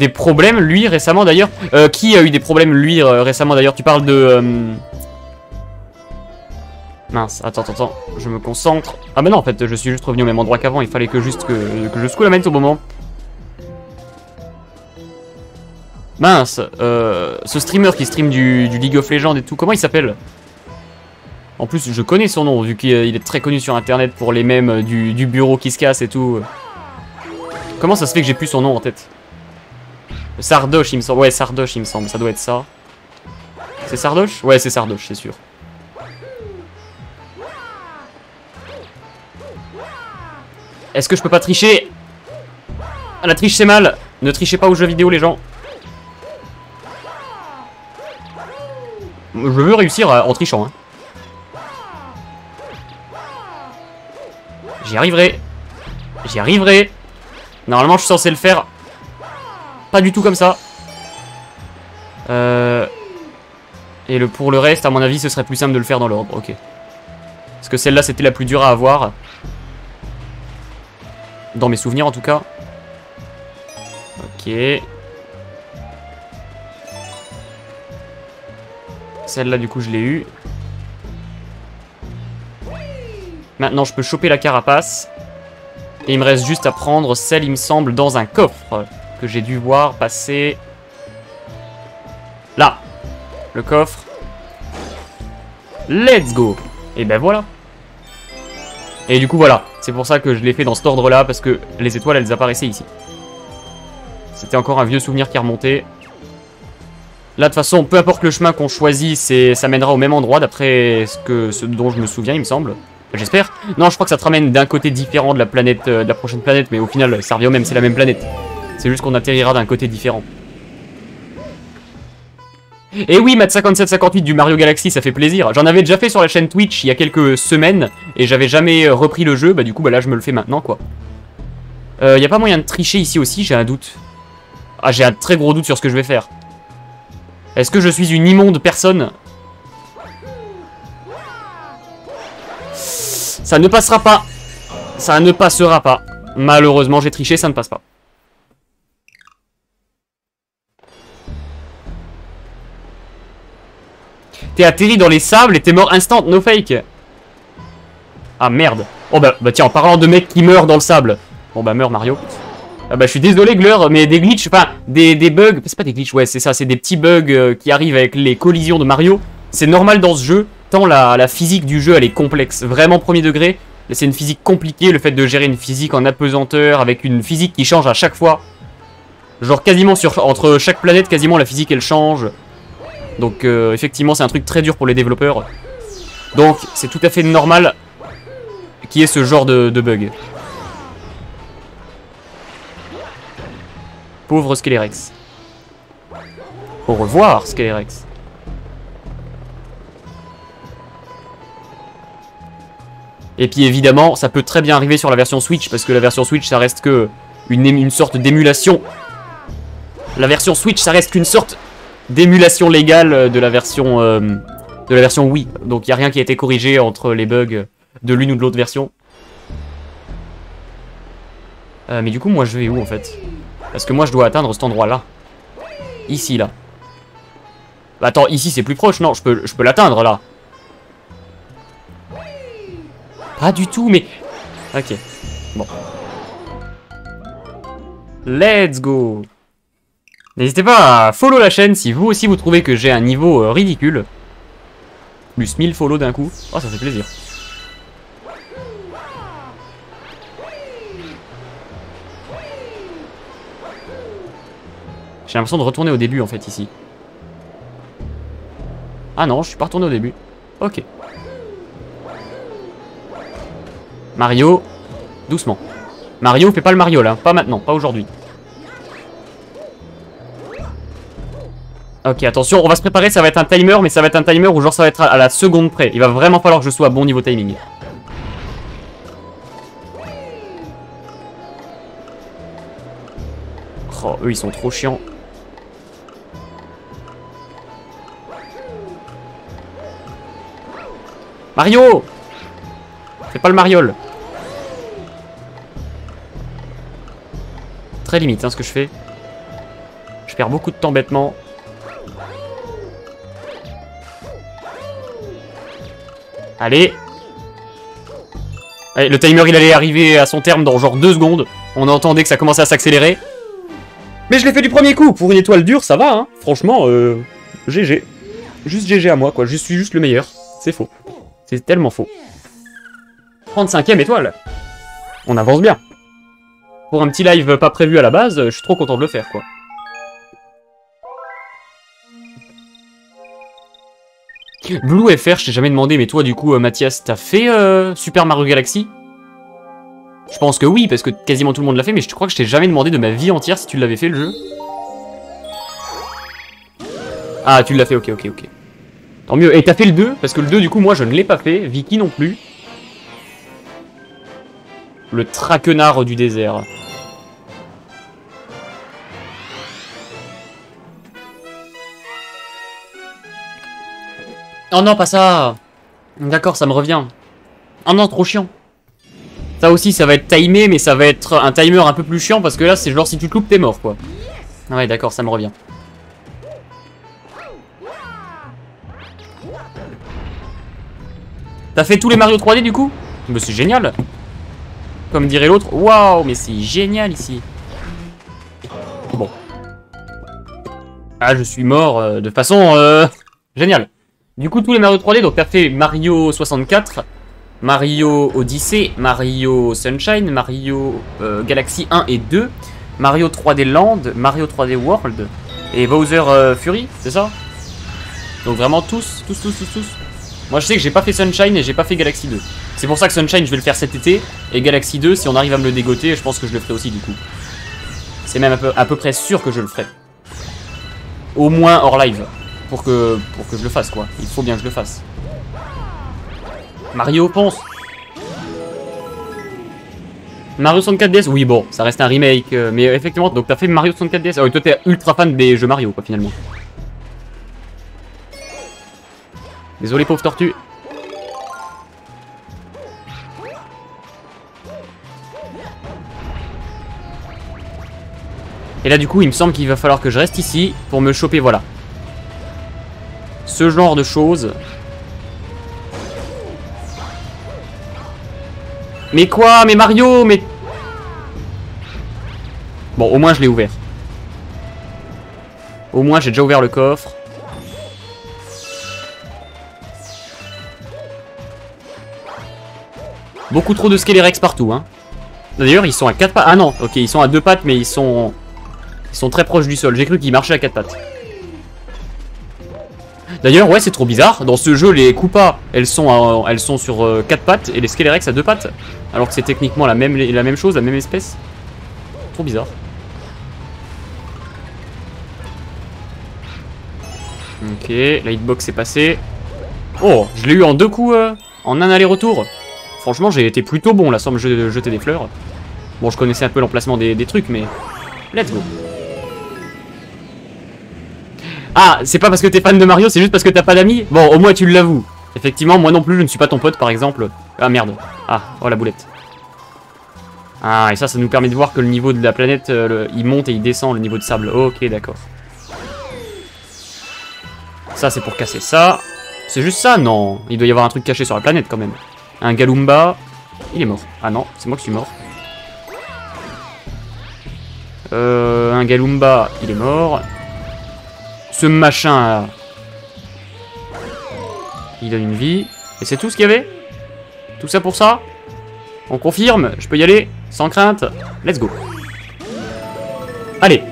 Des problèmes, lui, récemment d'ailleurs euh, Qui a eu des problèmes, lui, euh, récemment d'ailleurs? Tu parles de... euh, Mince, attends, attends, attends, je me concentre. Ah bah non, en fait, je suis juste revenu au même endroit qu'avant, il fallait que juste que, que je secoue la manette au moment. Mince, euh, ce streamer qui stream du, League of Legends et tout, comment il s'appelle? En plus, je connais son nom, vu qu'il il est très connu sur internet pour les mèmes du, du bureau qui se casse et tout. Comment ça se fait que j'ai plus son nom en tête? Sardoche, il me semble. Ouais, Sardoche, il me semble, ça doit être ça. C'est Sardoche? Ouais, c'est Sardoche, c'est sûr. Est-ce que je peux pas tricher? Ah, La triche c'est mal Ne trichez pas aux jeux vidéo les gens Je veux réussir euh, en trichant hein. J'y arriverai J'y arriverai Normalement je suis censé le faire Pas du tout comme ça euh... Et le, pour le reste à mon avis ce serait plus simple de le faire dans l'ordre Ok Parce que celle-là c'était la plus dure à avoir dans mes souvenirs en tout cas. Ok. Celle-là du coup je l'ai eu. Maintenant je peux choper la carapace. Et il me reste juste à prendre celle il me semble dans un coffre. Que j'ai dû voir passer... Là. Le coffre. Let's go. Et ben voilà. Et du coup voilà, c'est pour ça que je l'ai fait dans cet ordre là, parce que les étoiles elles apparaissaient ici. C'était encore un vieux souvenir qui remontait. Là de toute façon, peu importe le chemin qu'on choisit, ça mènera au même endroit d'après ce, que, ce dont je me souviens il me semble. J'espère. Non, je crois que ça te ramène d'un côté différent de la planète, euh, de la prochaine planète, mais au final ça revient au même, c'est la même planète. C'est juste qu'on atterrira d'un côté différent. Et oui, Matt5758 du Mario Galaxy, ça fait plaisir. J'en avais déjà fait sur la chaîne Twitch il y a quelques semaines, et j'avais jamais euh, repris le jeu, bah du coup, bah là, je me le fais maintenant, quoi. Euh, y a pas moyen de tricher ici aussi, j'ai un doute. Ah, j'ai un très gros doute sur ce que je vais faire. Est-ce que je suis une immonde personne? Ça ne passera pas. Ça ne passera pas. Malheureusement, j'ai triché, ça ne passe pas. T'es atterri dans les sables et t'es mort instant, no fake. Ah merde. Oh bah, bah tiens, en parlant de mecs qui meurent dans le sable. Bon bah meurs Mario. Ah bah je suis désolé Gleur, mais des glitches, enfin des, des bugs, c'est pas des glitches, ouais c'est ça, c'est des petits bugs euh, qui arrivent avec les collisions de Mario. C'est normal dans ce jeu, tant la, la physique du jeu elle est complexe, vraiment premier degré. C'est une physique compliquée, le fait de gérer une physique en apesanteur, avec une physique qui change à chaque fois. Genre quasiment sur, entre chaque planète, quasiment la physique elle change. Donc euh, effectivement c'est un truc très dur pour les développeurs. Donc c'est tout à fait normal qu'il y ait ce genre de, bug. Pauvre Skelerex. Au revoir Skelerex. Et puis évidemment, ça peut très bien arriver sur la version Switch, parce que la version Switch, ça reste que une, une sorte d'émulation. La version Switch, ça reste qu'une sorte d'émulation légale de la version euh, de la version Wii. Donc il n'y a rien qui a été corrigé entre les bugs de l'une ou de l'autre version. Euh, mais du coup, moi, je vais où, en fait? Parce que moi, je dois atteindre cet endroit-là. Ici, là. Bah, attends, ici, c'est plus proche, non Je peux, je peux l'atteindre, là. Pas du tout, mais... Ok. Bon. Let's go N'hésitez pas à follow la chaîne si vous aussi vous trouvez que j'ai un niveau euh, ridicule. Plus 1000 follow d'un coup. Oh, ça fait plaisir. J'ai l'impression de retourner au début en fait ici. Ah non, je suis pas retourné au début. Ok. Mario, doucement. Mario, fais pas le Mario là, pas maintenant, pas aujourd'hui. Ok, attention, on va se préparer, ça va être un timer, mais ça va être un timer où genre ça va être à la seconde près. Il va vraiment falloir que je sois à bon niveau timing. Oh, eux ils sont trop chiants. Mario Fais pas le mariole. Très limite hein, ce que je fais. Je perds beaucoup de temps bêtement. Allez. Allez, le timer il allait arriver à son terme dans genre 2 secondes. On entendait que ça commençait à s'accélérer. Mais je l'ai fait du premier coup. Pour une étoile dure, ça va, hein. Franchement, euh, GG. Juste GG à moi, quoi. Je suis juste le meilleur. C'est faux. C'est tellement faux. 35ème étoile. On avance bien. Pour un petit live pas prévu à la base, je suis trop content de le faire, quoi. Blue FR, je t'ai jamais demandé, mais toi, du coup, euh, Mathias, t'as fait euh, Super Mario Galaxy? Je pense que oui, parce que quasiment tout le monde l'a fait, mais je crois que je t'ai jamais demandé de ma vie entière si tu l'avais fait, le jeu. Ah, tu l'as fait, ok, ok, ok. Tant mieux. Et t'as fait le 2 Parce que le 2, du coup, moi, je ne l'ai pas fait. Vicky non plus. Le traquenard du désert. Oh non, pas ça D'accord, ça me revient. Oh non, trop chiant. Ça aussi, ça va être timé, mais ça va être un timer un peu plus chiant, parce que là, c'est genre si tu te loupes, t'es mort, quoi. Ouais, d'accord, ça me revient. T'as fait tous les Mario 3D, du coup? Mais c'est génial Comme dirait l'autre, waouh, mais c'est génial, ici. Bon. Ah, je suis mort euh, de façon... Euh, géniale. Du coup, tous les Mario 3D, donc t'as fait Mario 64, Mario Odyssey, Mario Sunshine, Mario euh, Galaxy 1 et 2, Mario 3D Land, Mario 3D World et Bowser euh, Fury, c'est ça? Donc vraiment tous, tous, tous, tous, tous. Moi je sais que j'ai pas fait Sunshine et j'ai pas fait Galaxy 2. C'est pour ça que Sunshine je vais le faire cet été, et Galaxy 2, si on arrive à me le dégoter, je pense que je le ferai aussi du coup. C'est même à peu près sûr que je le ferai. Au moins hors live pour que, pour que je le fasse, quoi. Il faut bien que je le fasse. Mario Ponce Mario 64 DS Oui, bon, ça reste un remake. Euh, mais effectivement, donc t'as fait Mario 64 DS. Ah oui, toi t'es ultra fan des jeux Mario, quoi, finalement. Désolé, pauvre tortue. Et là, du coup, il me semble qu'il va falloir que je reste ici pour me choper, voilà. Ce genre de choses. Mais quoi Mais Mario Mais... Bon, au moins je l'ai ouvert. Au moins j'ai déjà ouvert le coffre. Beaucoup trop de Skelerex partout, hein. D'ailleurs, ils sont à 4 pattes. Ah non, ok, ils sont à 2 pattes, mais ils sont... Ils sont très proches du sol. J'ai cru qu'ils marchaient à 4 pattes. D'ailleurs, ouais, c'est trop bizarre. Dans ce jeu, les Koopas, elles sont, sur 4 euh, pattes et les Skelerex à 2 pattes. Alors que c'est techniquement la même, la même chose, la même espèce. Trop bizarre. Ok, la hitbox est passée. Oh, je l'ai eu en deux coups, euh, en un aller-retour. Franchement, j'ai été plutôt bon là sans me jeter des fleurs. Bon, je connaissais un peu l'emplacement des trucs, mais... Let's go. Ah, c'est pas parce que t'es fan de Mario, c'est juste parce que t'as pas d'amis Bon, au moins tu l'avoues. Effectivement, moi non plus, je ne suis pas ton pote, par exemple. Ah, merde. Ah, oh la boulette. Ah, et ça, ça nous permet de voir que le niveau de la planète, euh, il monte et il descend, le niveau de sable. Ok, d'accord. Ça, c'est pour casser ça. C'est juste ça Non. Il doit y avoir un truc caché sur la planète, quand même. Un Galumba. Il est mort. Ah non, c'est moi qui suis mort. Euh, un Galumba, il est mort. Ce machin là. Il donne une vie. Et c'est tout ce qu'il y avait Tout ça pour ça On confirme Je peux y aller Sans crainte Let's go. Allez.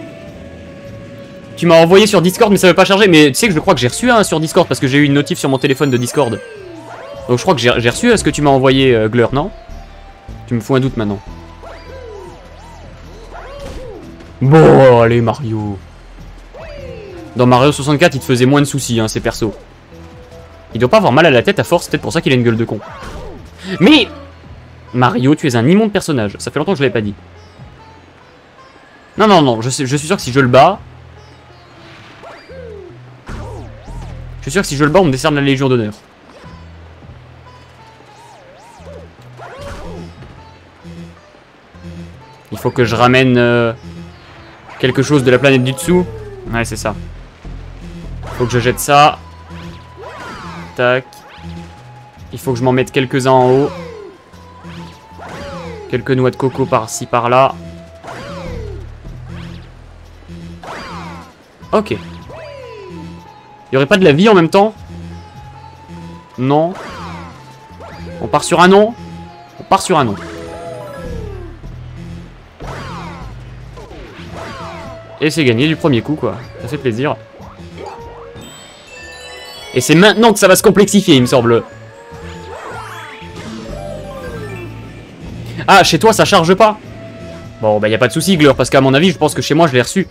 Tu m'as envoyé sur Discord mais ça veut pas charger. Mais tu sais que je crois que j'ai reçu un sur Discord parce que j'ai eu une notif sur mon téléphone de Discord. Donc je crois que j'ai reçu ce que tu m'as envoyé, euh, non? Tu me fous un doute maintenant. Bon, allez Mario. Dans Mario 64, il te faisait moins de soucis, hein, ces persos. Il doit pas avoir mal à la tête à force, c'est peut-être pour ça qu'il a une gueule de con. Mais Mario, tu es un immonde personnage. Ça fait longtemps que je l'avais pas dit. Non, non, non, je, suis sûr que si je le bats... Je suis sûr que si je le bats, on me décerne la Légion d'honneur. Il faut que je ramène euh, quelque chose de la planète du dessous. Ouais, c'est ça. Faut que je jette ça. Tac. Il faut que je m'en mette quelques-uns en haut. Quelques noix de coco par-ci, par-là. Ok. Il y aurait pas de la vie en même temps? Non. On part sur un non On part sur un non. Et c'est gagné du premier coup, quoi. Ça fait plaisir. Et c'est maintenant que ça va se complexifier, il me semble. Ah, chez toi, ça charge pas Bon, bah, y a pas de souci, Glur, parce qu'à mon avis, je pense que chez moi, je l'ai reçu.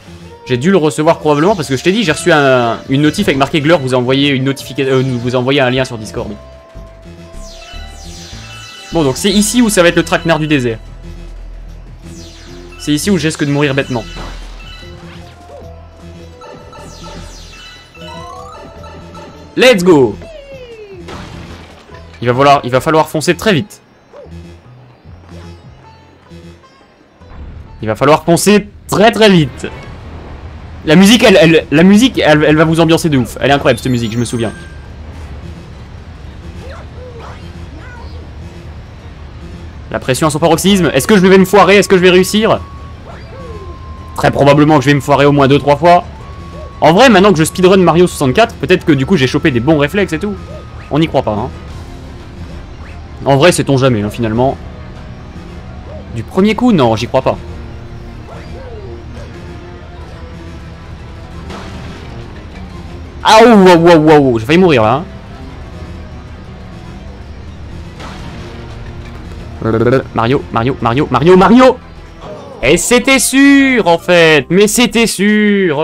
J'ai dû le recevoir probablement, parce que je t'ai dit, j'ai reçu une notif avec marqué Glur, vous envoyez une notification, euh, vous envoyez un lien sur Discord. Bon, donc c'est ici où ça va être le traquenard du désert. C'est ici où j'ai risque de mourir bêtement. Let's go il va, falloir, il foncer très vite. Il va falloir foncer très très vite. La musique, elle, la musique, elle, elle va vous ambiancer de ouf. Elle est incroyable cette musique, je me souviens. La pression à son paroxysme. Est-ce que je vais me foirer? Est-ce que je vais réussir? Très probablement que je vais me foirer au moins 2-3 fois. En vrai, maintenant que je speedrun Mario 64, peut-être que du coup j'ai chopé des bons réflexes et tout. On n'y croit pas, hein. En vrai, c'est-on jamais, hein, finalement. Du premier coup, non, j'y crois pas. Ah, waouh, waouh, waouh, j'ai failli mourir là. Hein. Mario, Mario, Mario, Mario, Mario Et c'était sûr, en fait Mais c'était sûr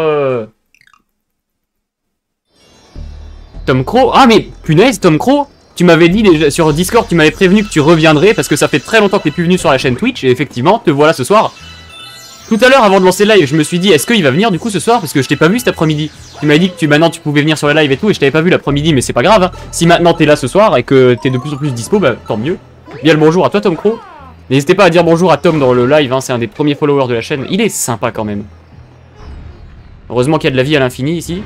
Tom Crow Ah mais punaise Tom Crow Tu m'avais dit sur Discord, tu m'avais prévenu que tu reviendrais parce que ça fait très longtemps que t'es plus venu sur la chaîne Twitch et effectivement, te voilà ce soir. Tout à l'heure avant de lancer le live, je me suis dit est-ce qu'il va venir du coup ce soir? Parce que je t'ai pas vu cet après-midi. Tu m'as dit que tu maintenant tu pouvais venir sur le live et tout et je t'avais pas vu l'après-midi mais c'est pas grave. Hein. Si maintenant t'es là ce soir et que t'es de plus en plus dispo, bah tant mieux. Bien le bonjour à toi Tom Crow. N'hésitez pas à dire bonjour à Tom dans le live, hein, c'est un des premiers followers de la chaîne. Il est sympa quand même. Heureusement qu'il y a de la vie à l'infini ici.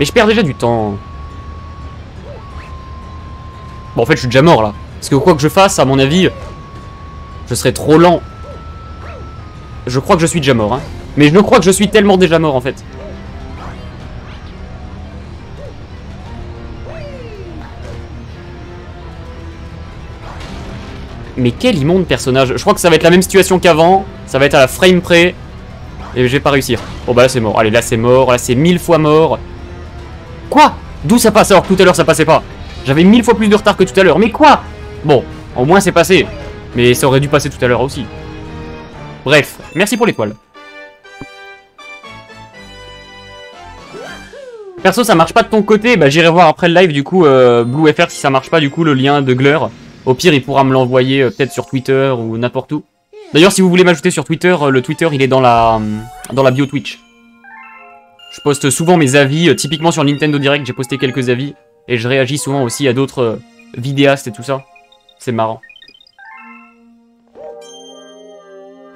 Mais je perds déjà du temps. Bon, en fait, je suis déjà mort, là. Parce que quoi que je fasse, à mon avis, je serai trop lent. Je crois que je suis déjà mort, hein. Mais je crois que je suis tellement déjà mort, en fait. Mais quel immonde personnage. Je crois que ça va être la même situation qu'avant. Ça va être à la frame près. Et je vais pas réussir. Bon bah là c'est mort. Allez là c'est mort. Là c'est mille fois mort. Quoi? D'où ça passe? Alors que tout à l'heure ça passait pas J'avais mille fois plus de retard que tout à l'heure. Mais quoi? Bon, au moins c'est passé. Mais ça aurait dû passer tout à l'heure aussi. Bref, merci pour l'étoile. Perso, ça marche pas de ton côté, bah j'irai voir après le live du coup euh, BlueFR si ça marche pas du coup le lien de Glur. Au pire, il pourra me l'envoyer euh, peut-être sur Twitter ou n'importe où. D'ailleurs, si vous voulez m'ajouter sur Twitter, euh, le Twitter il est dans la dans la bio Twitch. Je poste souvent mes avis, euh, typiquement sur Nintendo Direct, j'ai posté quelques avis. Et je réagis souvent aussi à d'autres euh, vidéastes et tout ça. C'est marrant.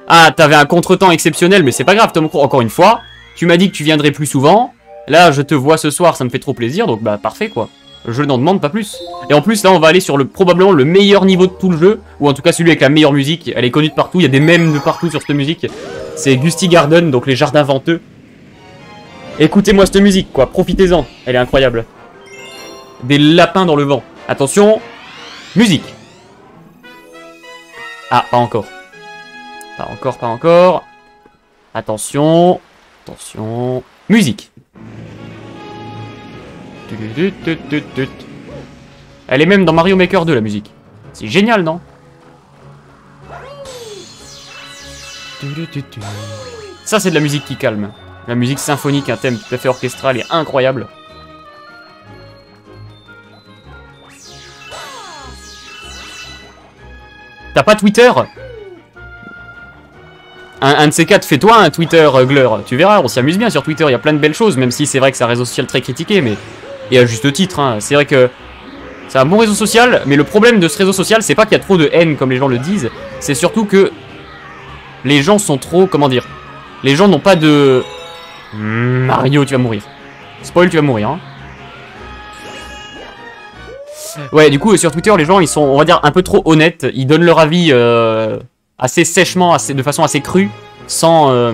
Ah, t'avais un contretemps exceptionnel, mais c'est pas grave, Tom Encore une fois, tu m'as dit que tu viendrais plus souvent. Là, je te vois ce soir, ça me fait trop plaisir, donc bah parfait quoi. Je n'en demande pas plus. Et en plus, là, on va aller sur le probablement le meilleur niveau de tout le jeu, ou en tout cas celui avec la meilleure musique. Elle est connue de partout, il y a des mèmes de partout sur cette musique. C'est Gusty Garden, donc les jardins venteux. Écoutez-moi cette musique, quoi. Profitez-en. Elle est incroyable. Des lapins dans le vent. Attention. Musique. Ah, pas encore. Pas encore, pas encore. Attention. Attention. Musique. Elle est même dans Mario Maker 2, la musique. C'est génial, non Ça, c'est de la musique qui calme. La musique symphonique, un thème tout à fait orchestral et incroyable. T'as pas Twitter? Un, de ces quatre, fais-toi un Twitter, euh, Glur. Tu verras, on s'amuse bien sur Twitter, il y a plein de belles choses, même si c'est vrai que c'est un réseau social très critiqué, mais... Et à juste titre, hein. c'est vrai que... C'est un bon réseau social, mais le problème de ce réseau social, c'est pas qu'il y a trop de haine comme les gens le disent, c'est surtout que les gens sont trop, comment dire, les gens n'ont pas de... Mario, tu vas mourir. Spoil, tu vas mourir. Hein. Ouais, du coup, sur Twitter, les gens, ils sont, on va dire, un peu trop honnêtes. Ils donnent leur avis euh, assez sèchement, assez, de façon assez crue, sans, euh,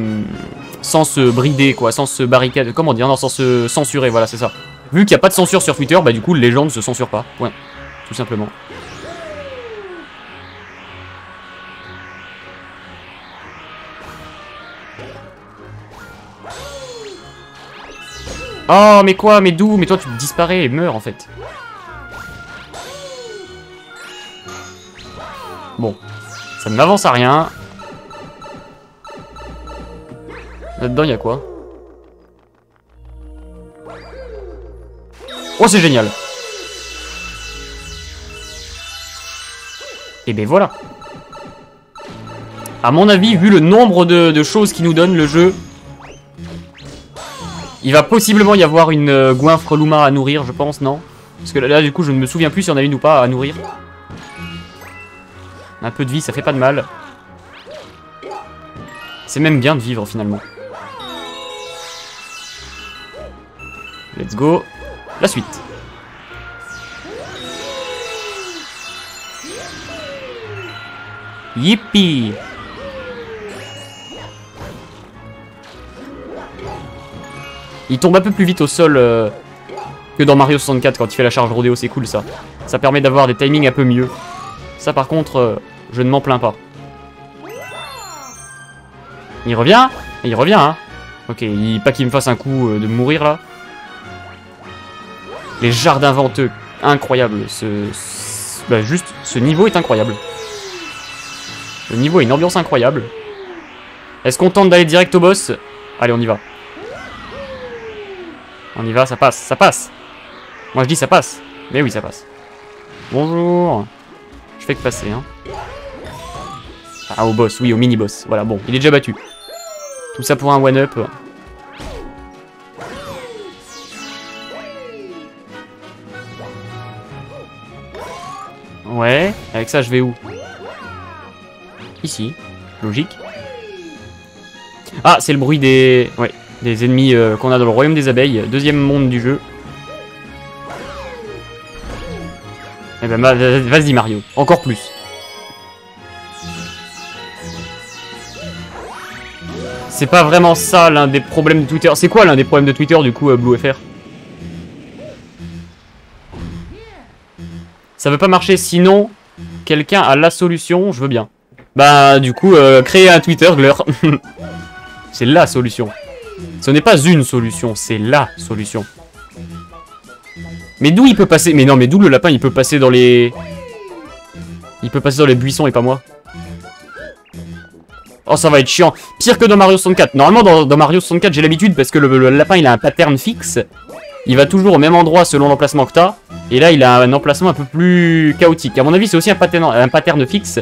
sans se brider, quoi, sans se barricader, comment dire, non, sans se censurer, voilà, c'est ça. Vu qu'il n'y a pas de censure sur Twitter, bah du coup, les gens ne se censurent pas. Ouais, tout simplement. Oh, mais quoi Mais d'où? Mais toi, tu disparais et meurs, en fait. Bon. Ça ne m'avance à rien. Là-dedans, il y a quoi? Oh, c'est génial Et ben voilà À mon avis, vu le nombre de, de choses qu'il nous donne, le jeu, il va possiblement y avoir une euh, goinfre Luma à nourrir, je pense, non? Parce que là, du coup, je ne me souviens plus si on a une ou pas à nourrir. Un peu de vie, ça fait pas de mal. C'est même bien de vivre, finalement. Let's go. La suite. Yippee Il tombe un peu plus vite au sol euh, que dans Mario 64 quand il fait la charge rodéo, c'est cool ça. Ça permet d'avoir des timings un peu mieux. Ça par contre, euh, je ne m'en plains pas. Il revient Il revient, hein Ok, pas qu'il me fasse un coup euh, de mourir là. Les jardins venteux, incroyable. Ce, bah, juste, ce niveau est incroyable. Le niveau a une ambiance incroyable. Est-ce qu'on tente d'aller direct au boss? Allez, on y va. On y va, ça passe, ça passe. Moi je dis ça passe. Mais oui, ça passe. Bonjour. Je fais que passer, hein. Ah, au boss, oui, au mini-boss. Voilà, bon, il est déjà battu. Tout ça pour un one-up. Ouais, avec ça, je vais où? Ici. Logique. Ah, c'est le bruit des... Ouais, des ennemis euh, qu'on a dans le royaume des abeilles, deuxième monde du jeu. Eh ben vas-y Mario, encore plus. C'est pas vraiment ça l'un des problèmes de Twitter. C'est quoi l'un des problèmes de Twitter du coup, euh, BlueFR Ça veut pas marcher, sinon quelqu'un a la solution, je veux bien. Bah du coup, euh, créer un Twitter, Glur. C'est la solution. Ce n'est pas une solution, c'est LA solution. Mais d'où il peut passer Mais non, mais d'où le lapin, il peut passer dans les... Il peut passer dans les buissons et pas moi? Oh, ça va être chiant. Pire que dans Mario 64. Normalement, dans, Mario 64, j'ai l'habitude parce que le, lapin, il a un pattern fixe. Il va toujours au même endroit selon l'emplacement que t'as. Et là, il a un emplacement un peu plus chaotique. À mon avis, c'est aussi un pattern, un pattern fixe.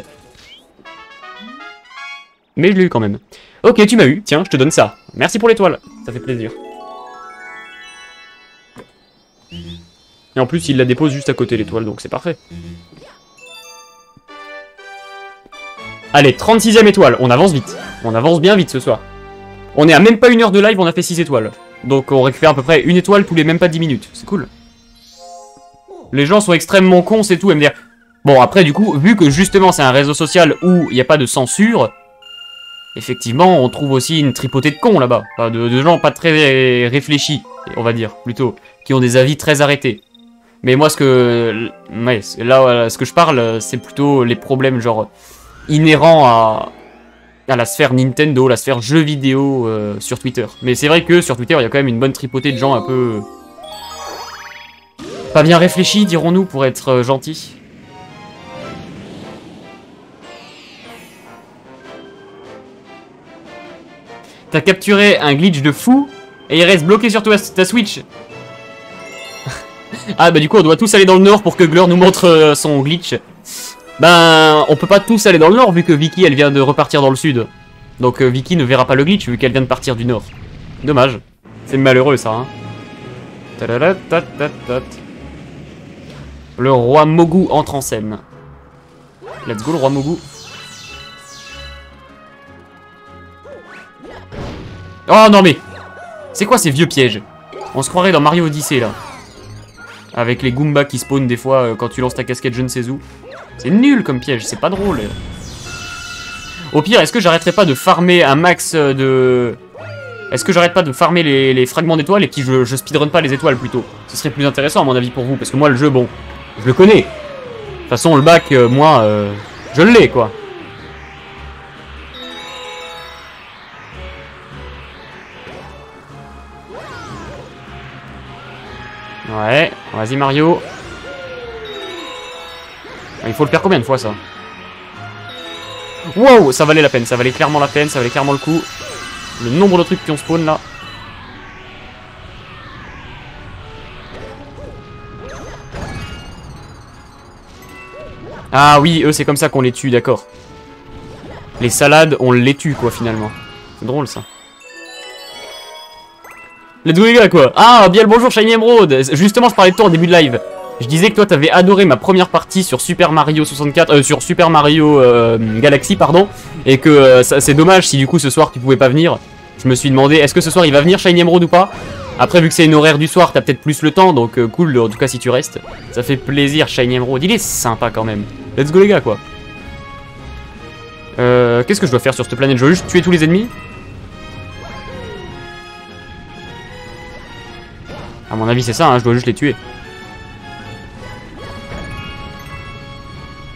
Mais je l'ai eu quand même. Ok, tu m'as eu. Tiens, je te donne ça. Merci pour l'étoile. Ça fait plaisir. Et en plus, il la dépose juste à côté, l'étoile, donc c'est parfait. Allez, 36ème étoile. On avance vite. On avance bien vite ce soir. On est à même pas une heure de live, on a fait 6 étoiles. Donc on récupère à peu près une étoile tous les même pas 10 minutes. C'est cool. Les gens sont extrêmement cons, c'est tout, et me dire... Bon, après, du coup, vu que justement c'est un réseau social où il n'y a pas de censure, effectivement, on trouve aussi une tripotée de cons là-bas. de, gens pas très réfléchis, on va dire, plutôt. Qui ont des avis très arrêtés. Mais moi, ce que... Ouais, là, ce que je parle, c'est plutôt les problèmes, genre, inhérents à, la sphère Nintendo, la sphère jeux vidéo euh, sur Twitter. Mais c'est vrai que sur Twitter, il y a quand même une bonne tripotée de gens un peu... Pas bien réfléchis, dirons-nous, pour être euh, gentils. T'as capturé un glitch de fou et il reste bloqué sur ta, ta Switch. ah bah du coup on doit tous aller dans le nord pour que Glur nous montre euh, son glitch. Ben on peut pas tous aller dans le nord vu que Vicky elle vient de repartir dans le sud. Donc euh, Vicky ne verra pas le glitch vu qu'elle vient de partir du nord. Dommage. C'est malheureux ça hein. Le roi Mogu entre en scène. Let's go, le roi Mogu. Oh non mais C'est quoi ces vieux pièges? On se croirait dans Mario Odyssey là. Avec les Goombas qui spawnent des fois euh, quand tu lances ta casquette je ne sais où. C'est nul comme piège, c'est pas drôle. Au pire, est-ce que j'arrêterai pas de farmer un max euh, de... Est-ce que j'arrête pas de farmer les, fragments d'étoiles et puis je, je speedrun pas les étoiles plutôt? Ce serait plus intéressant à mon avis pour vous, parce que moi le jeu, bon, je le connais. De toute façon, le bac, euh, moi, je l'ai quoi. Ouais, vas-y Mario. Il faut le faire combien de fois ça Wow, ça valait la peine, ça valait clairement la peine, ça valait clairement le coup. Le nombre de trucs qui ont spawn là. Ah oui, eux c'est comme ça qu'on les tue, d'accord. Les salades, on les tue quoi finalement. C'est drôle ça. Let's go les gars quoi. Ah bien le bonjour Shiny Emerald. Justement je parlais de toi au début de live. Je disais que toi t'avais adoré ma première partie sur Super Mario 64 euh, Sur Super Mario euh, Galaxy pardon. Et que euh, c'est dommage si du coup ce soir tu pouvais pas venir. Je me suis demandé est-ce que ce soir il va venir Shiny Emerald ou pas? Après vu que c'est une horaire du soir t'as peut-être plus le temps Donc cool en tout cas si tu restes. Ça fait plaisir Shiny Emerald. Il est sympa quand même. Let's go les gars quoi. Qu'est-ce que je dois faire sur cette planète? Je dois juste tuer tous les ennemis? A mon avis, c'est ça, hein, je dois juste les tuer.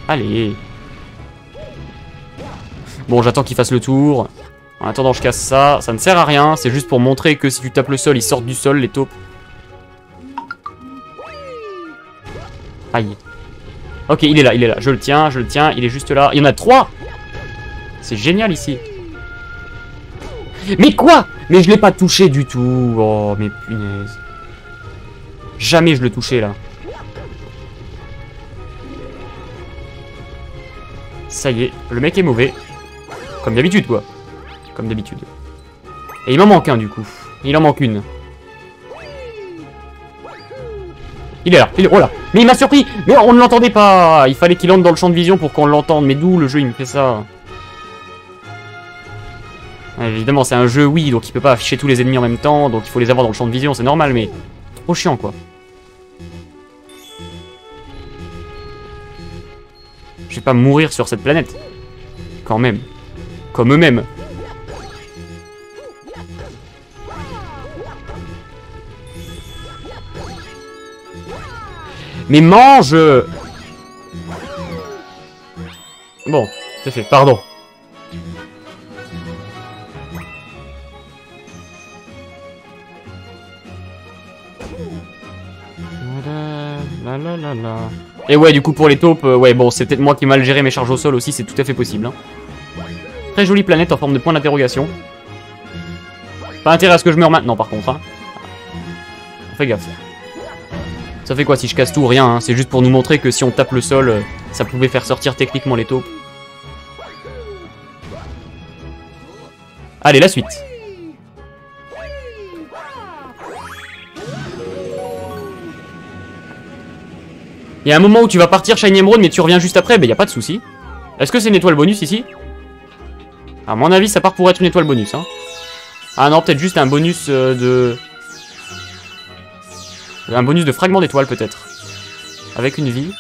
Allez. Bon, j'attends qu'il fasse le tour. En attendant, je casse ça. Ça ne sert à rien. C'est juste pour montrer que si tu tapes le sol, ils sortent du sol, les taupes. Aïe. Ok, il est là, il est là. Je le tiens, je le tiens. Il est juste là. Il y en a trois C'est génial ici. Mais quoi? Mais je l'ai pas touché du tout. Oh, mais punaise. Jamais je le touchais là. Ça y est, le mec est mauvais. Comme d'habitude quoi. Comme d'habitude. Et il m'en manque un du coup. Il en manque une. Il est là, il est... Oh là Mais il m'a surpris Mais on ne l'entendait pas Il fallait qu'il entre dans le champ de vision pour qu'on l'entende. Mais d'où le jeu il me fait ça Évidemment c'est un jeu oui, donc il peut pas afficher tous les ennemis en même temps, donc il faut les avoir dans le champ de vision, c'est normal, mais trop chiant quoi. Je vais pas mourir sur cette planète. Quand même. Comme eux-mêmes. Mais mange Bon, c'est fait, pardon. La la la la. Et ouais, du coup, pour les taupes, euh, ouais, bon, c'est peut-être moi qui ai mal géré mes charges au sol aussi, c'est tout à fait possible. Hein. Très jolie planète en forme de point d'interrogation. Pas intérêt à ce que je meure maintenant, par contre. Hein. Fais gaffe. Ça fait quoi si je casse tout Rien, hein? c'est juste pour nous montrer que si on tape le sol, euh, ça pouvait faire sortir techniquement les taupes. Allez, la suite. Il y a un moment où tu vas partir Shiny Emerald, mais tu reviens juste après, mais il a pas de souci. Est-ce que c'est une étoile bonus ici? À mon avis, ça part pour être une étoile bonus. Hein. Ah non, peut-être juste un bonus euh, de... Un bonus de fragment d'étoile, peut-être. Avec une vie.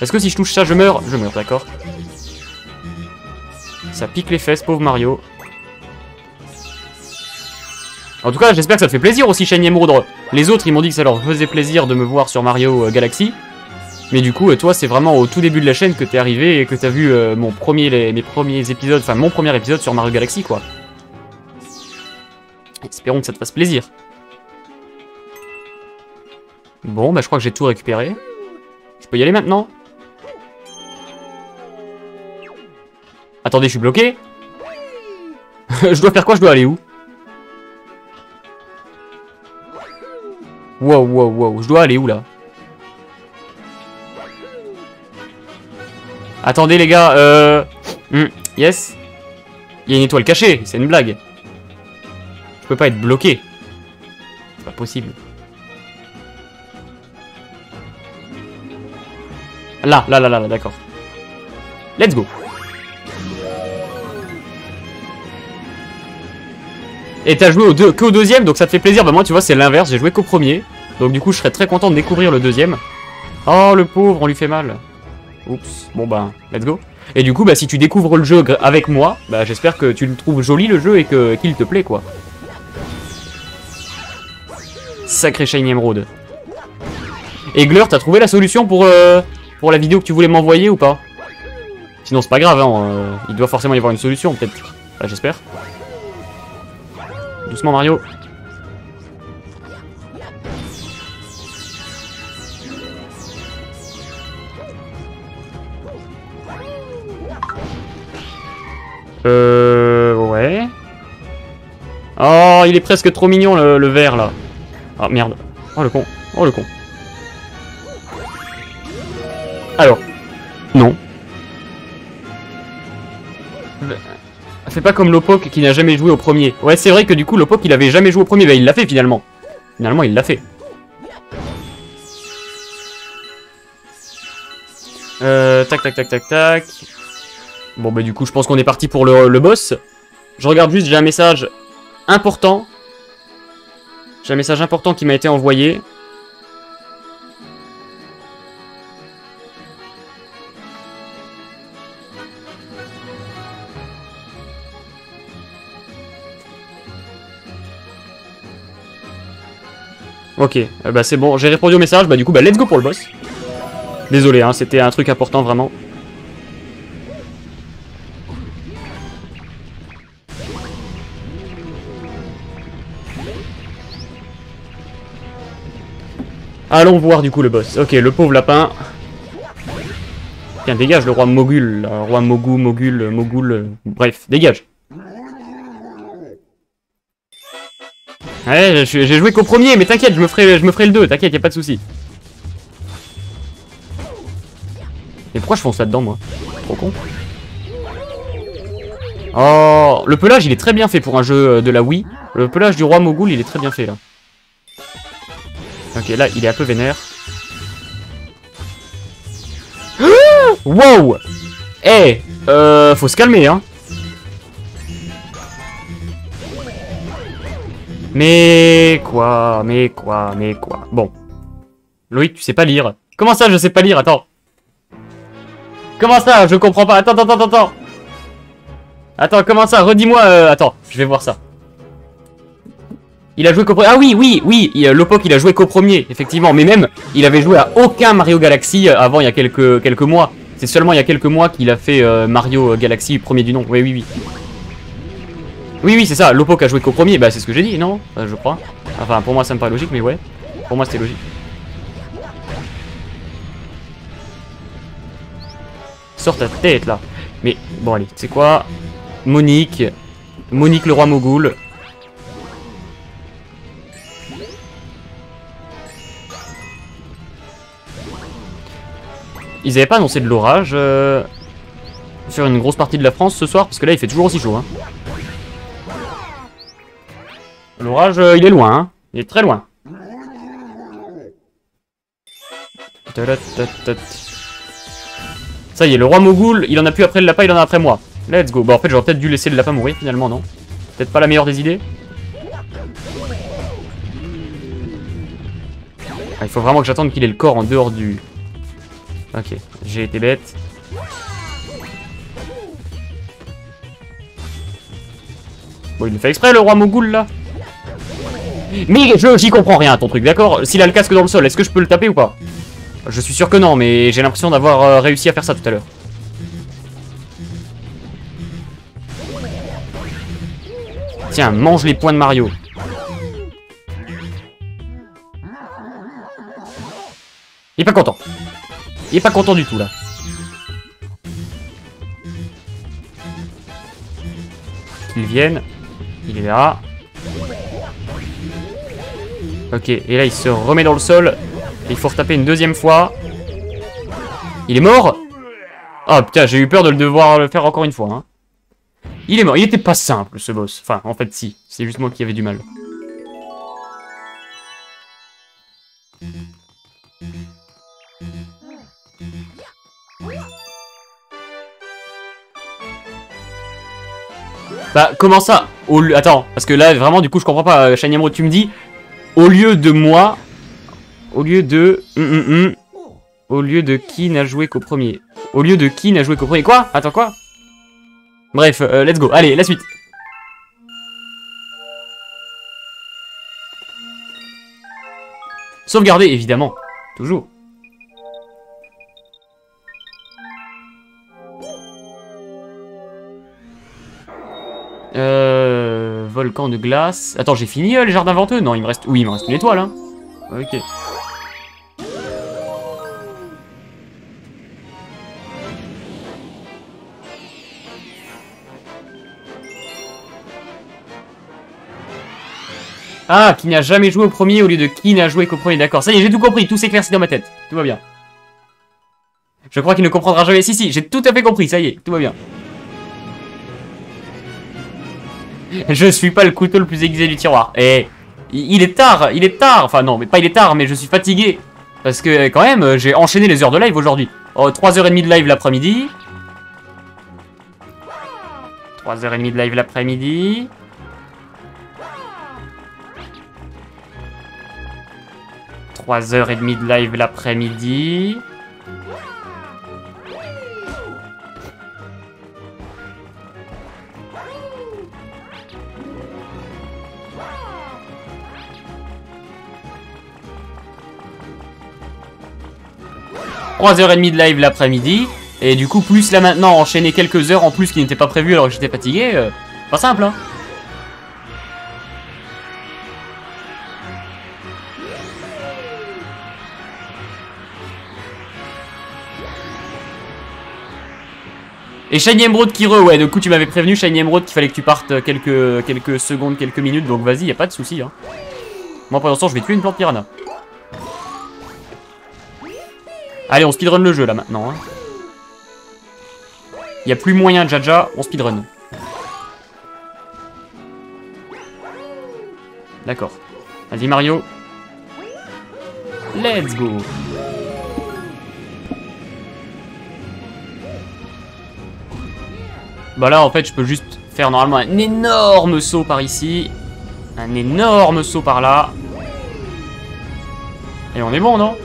Est-ce que si je touche ça, je meurs Je meurs, d'accord. Ça pique les fesses, pauvre Mario. En tout cas, j'espère que ça te fait plaisir aussi, Shiny Emerald. Les autres, ils m'ont dit que ça leur faisait plaisir de me voir sur Mario euh, Galaxy. Mais du coup, euh, toi, c'est vraiment au tout début de la chaîne que t'es arrivé et que t'as vu euh, mes premiers épisodes, enfin mon premier épisode sur Mario Galaxy, quoi. Espérons que ça te fasse plaisir. Bon, bah je crois que j'ai tout récupéré. Je peux y aller maintenant Attendez, je suis bloqué Je dois faire quoi? Je dois aller où? Wow, wow, wow. Je dois aller où, là Attendez, les gars. Euh... Hmm, yes. Il y a une étoile cachée. C'est une blague. Je peux pas être bloqué. C'est pas possible. Là, là, là, là, là d'accord. Let's go. Et t'as joué au que au deuxième, donc ça te fait plaisir. Bah moi, tu vois, c'est l'inverse. J'ai joué qu'au premier. Donc du coup, je serais très content de découvrir le deuxième. Oh, le pauvre, on lui fait mal. Oups. Bon bah, let's go. Et du coup, bah si tu découvres le jeu avec moi, bah j'espère que tu le trouves joli le jeu et que qu'il te plaît quoi. Sacré Shiny Emerald. Et t'as trouvé la solution pour, euh, pour la vidéo que tu voulais m'envoyer ou pas? Sinon c'est pas grave, hein, euh, il doit forcément y avoir une solution peut-être. Bah, j'espère. Doucement Mario. Euh... Ouais. Oh, il est presque trop mignon le, le vert là. Ah merde. Oh le con. Oh le con. Alors. Non. C'est pas comme Lopok qui n'a jamais joué au premier. Ouais, c'est vrai que du coup, Lopok il avait jamais joué au premier. Bah, il l'a fait finalement. Finalement, il l'a fait. Euh, tac, tac, tac, tac, tac. Bon, bah, du coup, je pense qu'on est parti pour le boss. Je regarde juste, j'ai un message important. J'ai un message important qui m'a été envoyé. Ok, euh, bah c'est bon, j'ai répondu au message, bah du coup bah let's go pour le boss. Désolé, hein, c'était un truc important vraiment. Allons voir du coup le boss. Ok, le pauvre lapin. Tiens, dégage le roi Mogul. Le roi Mogu, Mogul, Mogul. Euh, bref, dégage. Ouais, j'ai joué qu'au premier, mais t'inquiète, je me ferai, je me ferai le 2, t'inquiète, y a pas de souci. Et pourquoi je fonce là-dedans, moi? Trop con. Oh, le pelage, il est très bien fait pour un jeu de la Wii. Le pelage du roi Mogul, il est très bien fait, là. Ok, là, il est un peu vénère. wow Eh, euh, faut se calmer, hein. Mais quoi Mais quoi Mais quoi Bon. Loïc, tu sais pas lire. Comment ça, je sais pas lire? Attends. Comment ça? Je comprends pas. Attends, attends, attends, attends. Attends, comment ça? Redis-moi. Euh, attends, je vais voir ça. Il a joué qu'au premier. Ah oui, oui, oui. Il, Lopok, il a joué qu'au premier, effectivement. Mais même, il avait joué à aucun Mario Galaxy euh, avant il y a quelques, quelques mois. C'est seulement il y a quelques mois qu'il a fait euh, Mario Galaxy premier du nom. Oui, oui, oui. Oui, oui, c'est ça. Lopok a joué qu'au premier. Bah, c'est ce que j'ai dit, non? Euh, Je crois. Enfin, pour moi, ça me paraît logique, mais ouais. Pour moi, c'était logique. Sors ta tête, là. Mais, bon, allez, c'est quoi? Monique. Monique, le roi Mogul. Ils avaient pas annoncé de l'orage euh, sur une grosse partie de la France ce soir, parce que là, il fait toujours aussi chaud, hein. L'orage, euh, il est loin, hein. Il est très loin. Ça y est, le roi Mogul, il en a plus après le lapin, il en a après moi. Let's go. Bon, en fait, j'aurais peut-être dû laisser le lapin mourir, finalement, non? Peut-être pas la meilleure des idées. Ah, il faut vraiment que j'attende qu'il ait le corps en dehors du... Ok, j'ai été bête. Bon, il le fait exprès, le roi Mogul, là mais je j'y comprends rien ton truc, d'accord? S'il a le casque dans le sol, est-ce que je peux le taper ou pas? Je suis sûr que non, mais j'ai l'impression d'avoir euh, réussi à faire ça tout à l'heure. Tiens, mange les points de Mario. Il est pas content. Il est pas content du tout, là. Qu'ils viennent. Il est là. Ok, et là il se remet dans le sol. il faut retaper une deuxième fois. Il est mort Oh putain, j'ai eu peur de le devoir le faire encore une fois. Hein. Il est mort. Il était pas simple, ce boss. Enfin, en fait, si. C'est juste moi qui avais du mal. Bah, comment ça? Attends, parce que là, vraiment, du coup, je comprends pas. Euh, Shiny tu me dis, au lieu de moi, au lieu de... Hum, hum, hum, au lieu de qui n'a joué qu'au premier. Au lieu de qui n'a joué qu'au premier. Quoi? Attends, quoi? Bref, euh, let's go. Allez, la suite. Sauvegarder, évidemment. Toujours. Euh, volcan de glace. Attends, j'ai fini euh, les jardins venteux? Non, il me reste... Oui, il me reste une étoile, hein. Ok. Ah, qui n'a jamais joué au premier au lieu de qui n'a joué qu'au premier. D'accord, ça y est, j'ai tout compris, tout s'éclaircit dans ma tête. Tout va bien. Je crois qu'il ne comprendra jamais. Si, si, j'ai tout à fait compris, ça y est, tout va bien. Je suis pas le couteau le plus aiguisé du tiroir. Et il est tard, il est tard. Enfin non, mais pas il est tard, mais je suis fatigué. Parce que quand même, j'ai enchaîné les heures de live aujourd'hui. Oh, 3h30 de live l'après-midi. 3h30 de live l'après-midi. 3h30 de live l'après-midi. 3h30 de live l'après-midi. Et du coup, plus là maintenant, enchaîner quelques heures en plus qui n'étaient pas prévues alors que j'étais fatigué. Euh, pas simple, hein. Et Shiny Emerald qui re, ouais, du coup tu m'avais prévenu Shiny Emerald qu'il fallait que tu partes quelques, quelques secondes, quelques minutes, donc vas-y, y a pas de souci. Hein. Moi pour l'instant je vais tuer une plante piranha. Allez, on speedrun le jeu là maintenant. Hein. Y a plus moyen, Jaja, on speedrun. D'accord. Vas-y Mario. Let's go. Bah là en fait je peux juste faire normalement un énorme saut par ici. Un énorme saut par là. Et on est bon non?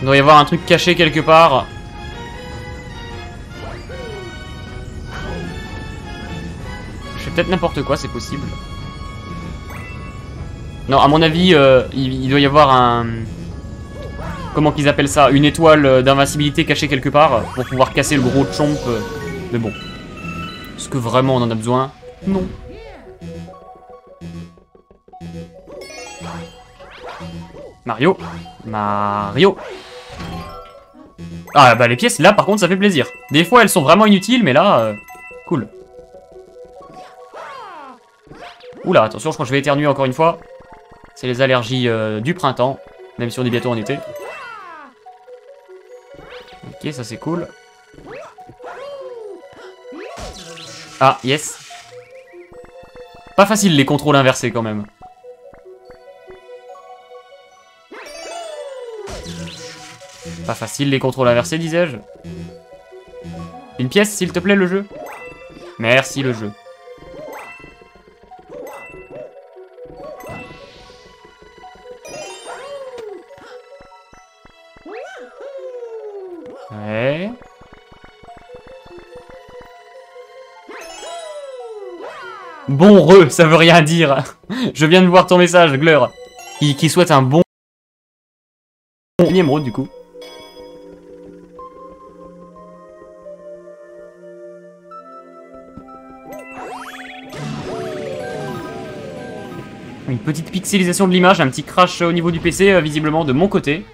Il doit y avoir un truc caché quelque part. Je fais peut-être n'importe quoi, c'est possible. Non, à mon avis, euh, il, doit y avoir un... Comment qu'ils appellent ça Une étoile d'invincibilité cachée quelque part pour pouvoir casser le gros chomp. Euh, mais bon. Est-ce que vraiment on en a besoin? Non. Mario. Mario. Ah bah les pièces là par contre ça fait plaisir. Des fois elles sont vraiment inutiles mais là, euh, cool. Oula attention je crois que je vais éternuer encore une fois. C'est les allergies euh, du printemps, même si on est bientôt en été. Ok ça c'est cool. Ah yes. Pas facile les contrôles inversés quand même. Pas facile les contrôles inversés, disais-je. Une pièce, s'il te plaît, le jeu Merci, le jeu. Ouais. Bon re, ça veut rien dire. Je viens de voir ton message, Gleur. Qui, souhaite un bon... Émeraude, du coup. Une petite pixelisation de l'image, un petit crash au niveau du PC, euh, visiblement, de mon côté.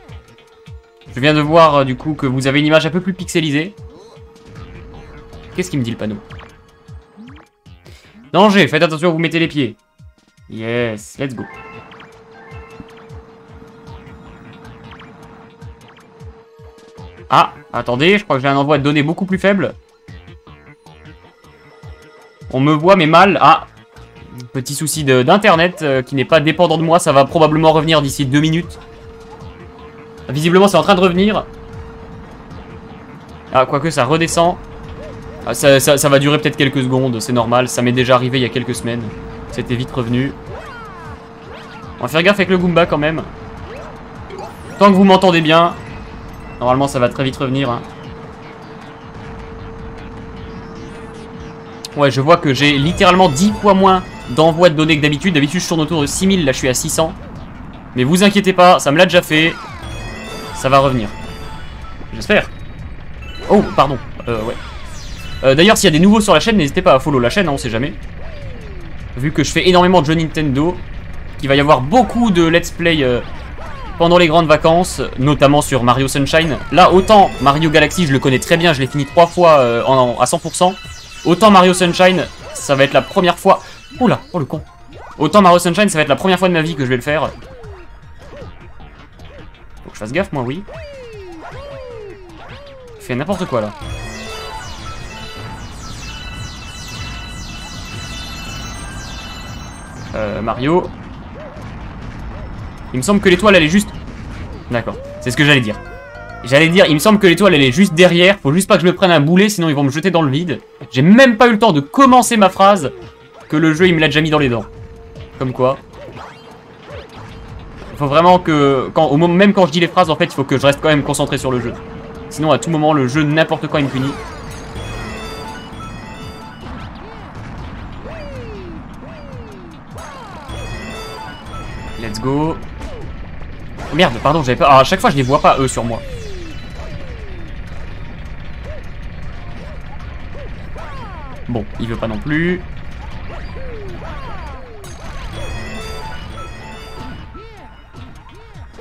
Je viens de voir, euh, du coup, que vous avez une image un peu plus pixelisée. Qu'est-ce qu'il me dit, le panneau? Danger, faites attention vous mettez les pieds. Yes, let's go. Ah, attendez, je crois que j'ai un envoi de données beaucoup plus faible. On me voit mais mal. Ah, petit souci d'internet euh, qui n'est pas dépendant de moi. Ça va probablement revenir d'ici deux minutes. Visiblement c'est en train de revenir. Ah, quoique ça redescend. Ah, ça, va durer peut-être quelques secondes, c'est normal. Ça m'est déjà arrivé il y a quelques semaines. C'était vite revenu. On va faire gaffe avec le Goomba quand même. Tant que vous m'entendez bien. Normalement ça va très vite revenir. Hein. Ouais, je vois que j'ai littéralement 10 fois moins d'envoi de données que d'habitude. D'habitude, je tourne autour de 6000. Là, je suis à 600. Mais vous inquiétez pas, ça me l'a déjà fait. Ça va revenir. J'espère. Oh, pardon. Euh, ouais. Euh, D'ailleurs, s'il y a des nouveaux sur la chaîne, n'hésitez pas à follow la chaîne, hein, on sait jamais. Vu que je fais énormément de jeux Nintendo, qu'il va y avoir beaucoup de let's play euh, pendant les grandes vacances, notamment sur Mario Sunshine. Là, autant Mario Galaxy, je le connais très bien, je l'ai fini trois fois euh, en, à 100%. Autant Mario Sunshine, ça va être la première fois... Oula, oh le con. Autant Mario Sunshine, ça va être la première fois de ma vie que je vais le faire. Faut que je fasse gaffe, moi, oui. Je fais n'importe quoi, là. Euh, Mario. Il me semble que l'étoile, elle est juste... D'accord, c'est ce que j'allais dire. J'allais dire, il me semble que l'étoile elle est juste derrière. Faut juste pas que je me prenne un boulet, sinon ils vont me jeter dans le vide. J'ai même pas eu le temps de commencer ma phrase le jeu il me l'a déjà mis dans les dents. Comme quoi. Faut vraiment que, quand, même quand je dis les phrases, en fait, il faut que je reste quand même concentré sur le jeu. Sinon, à tout moment, le jeu, n'importe quoi, il me punit. Let's go. Merde, pardon, j'avais pas... Ah, à chaque fois, je les vois pas, eux, sur moi. Bon, il veut pas non plus.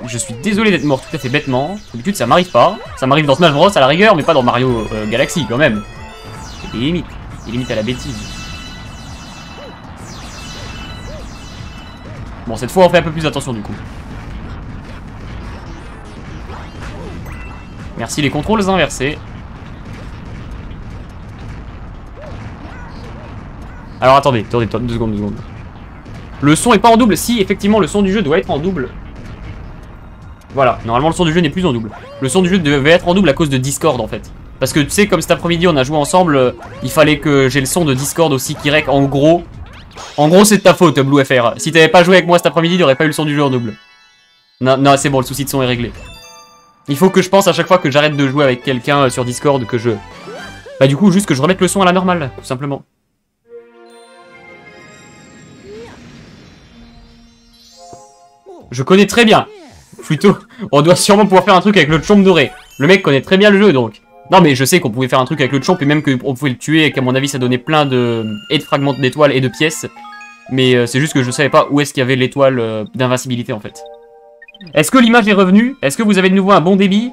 Je suis désolé d'être mort tout à fait bêtement. D'habitude, ça m'arrive pas. Ça m'arrive dans Smash Bros à la rigueur, mais pas dans Mario euh, Galaxy quand même. C'est limite. C'est limite à la bêtise. Bon, cette fois, on fait un peu plus attention du coup. Merci les contrôles inversés. Alors attendez, attendez, deux secondes, deux secondes. Le son est pas en double. Si, effectivement, le son du jeu doit être en double. Voilà, normalement le son du jeu n'est plus en double. Le son du jeu devait être en double à cause de Discord en fait. Parce que tu sais, comme cet après-midi on a joué ensemble, euh, il fallait que j'ai le son de Discord aussi qui rec. En gros, en gros c'est de ta faute BlueFR. Si t'avais pas joué avec moi cet après-midi, il aurait pas eu le son du jeu en double. Non, non, c'est bon, le souci de son est réglé. Il faut que je pense à chaque fois que j'arrête de jouer avec quelqu'un euh, sur Discord que je... Bah du coup, juste que je remette le son à la normale, tout simplement. Je connais très bien. Plutôt, on doit sûrement pouvoir faire un truc avec le chomp doré. Le mec connaît très bien le jeu, donc. Non, mais je sais qu'on pouvait faire un truc avec le chomp et même qu'on pouvait le tuer et qu'à mon avis, ça donnait plein de... et de fragments d'étoiles et de pièces. Mais euh, c'est juste que je savais pas où est-ce qu'il y avait l'étoile euh, d'invincibilité, en fait. Est-ce que l'image est revenue? Est-ce que vous avez de nouveau un bon débit?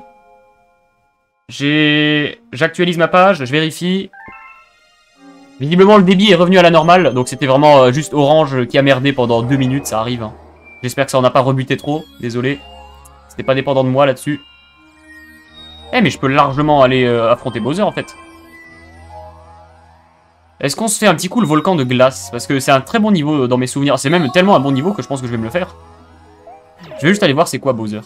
J'ai... J'actualise ma page, je vérifie. Visiblement, le débit est revenu à la normale, donc c'était vraiment euh, juste Orange qui a merdé pendant deux minutes, ça arrive. Hein. J'espère que ça en a pas rebuté trop, désolé. C'était pas dépendant de moi là-dessus. Eh, mais je peux largement aller euh, affronter Bowser, en fait. Est-ce qu'on se fait un petit coup le volcan de glace? Parce que c'est un très bon niveau euh, dans mes souvenirs. C'est même tellement un bon niveau que je pense que je vais me le faire. Je vais juste aller voir c'est quoi Bowser.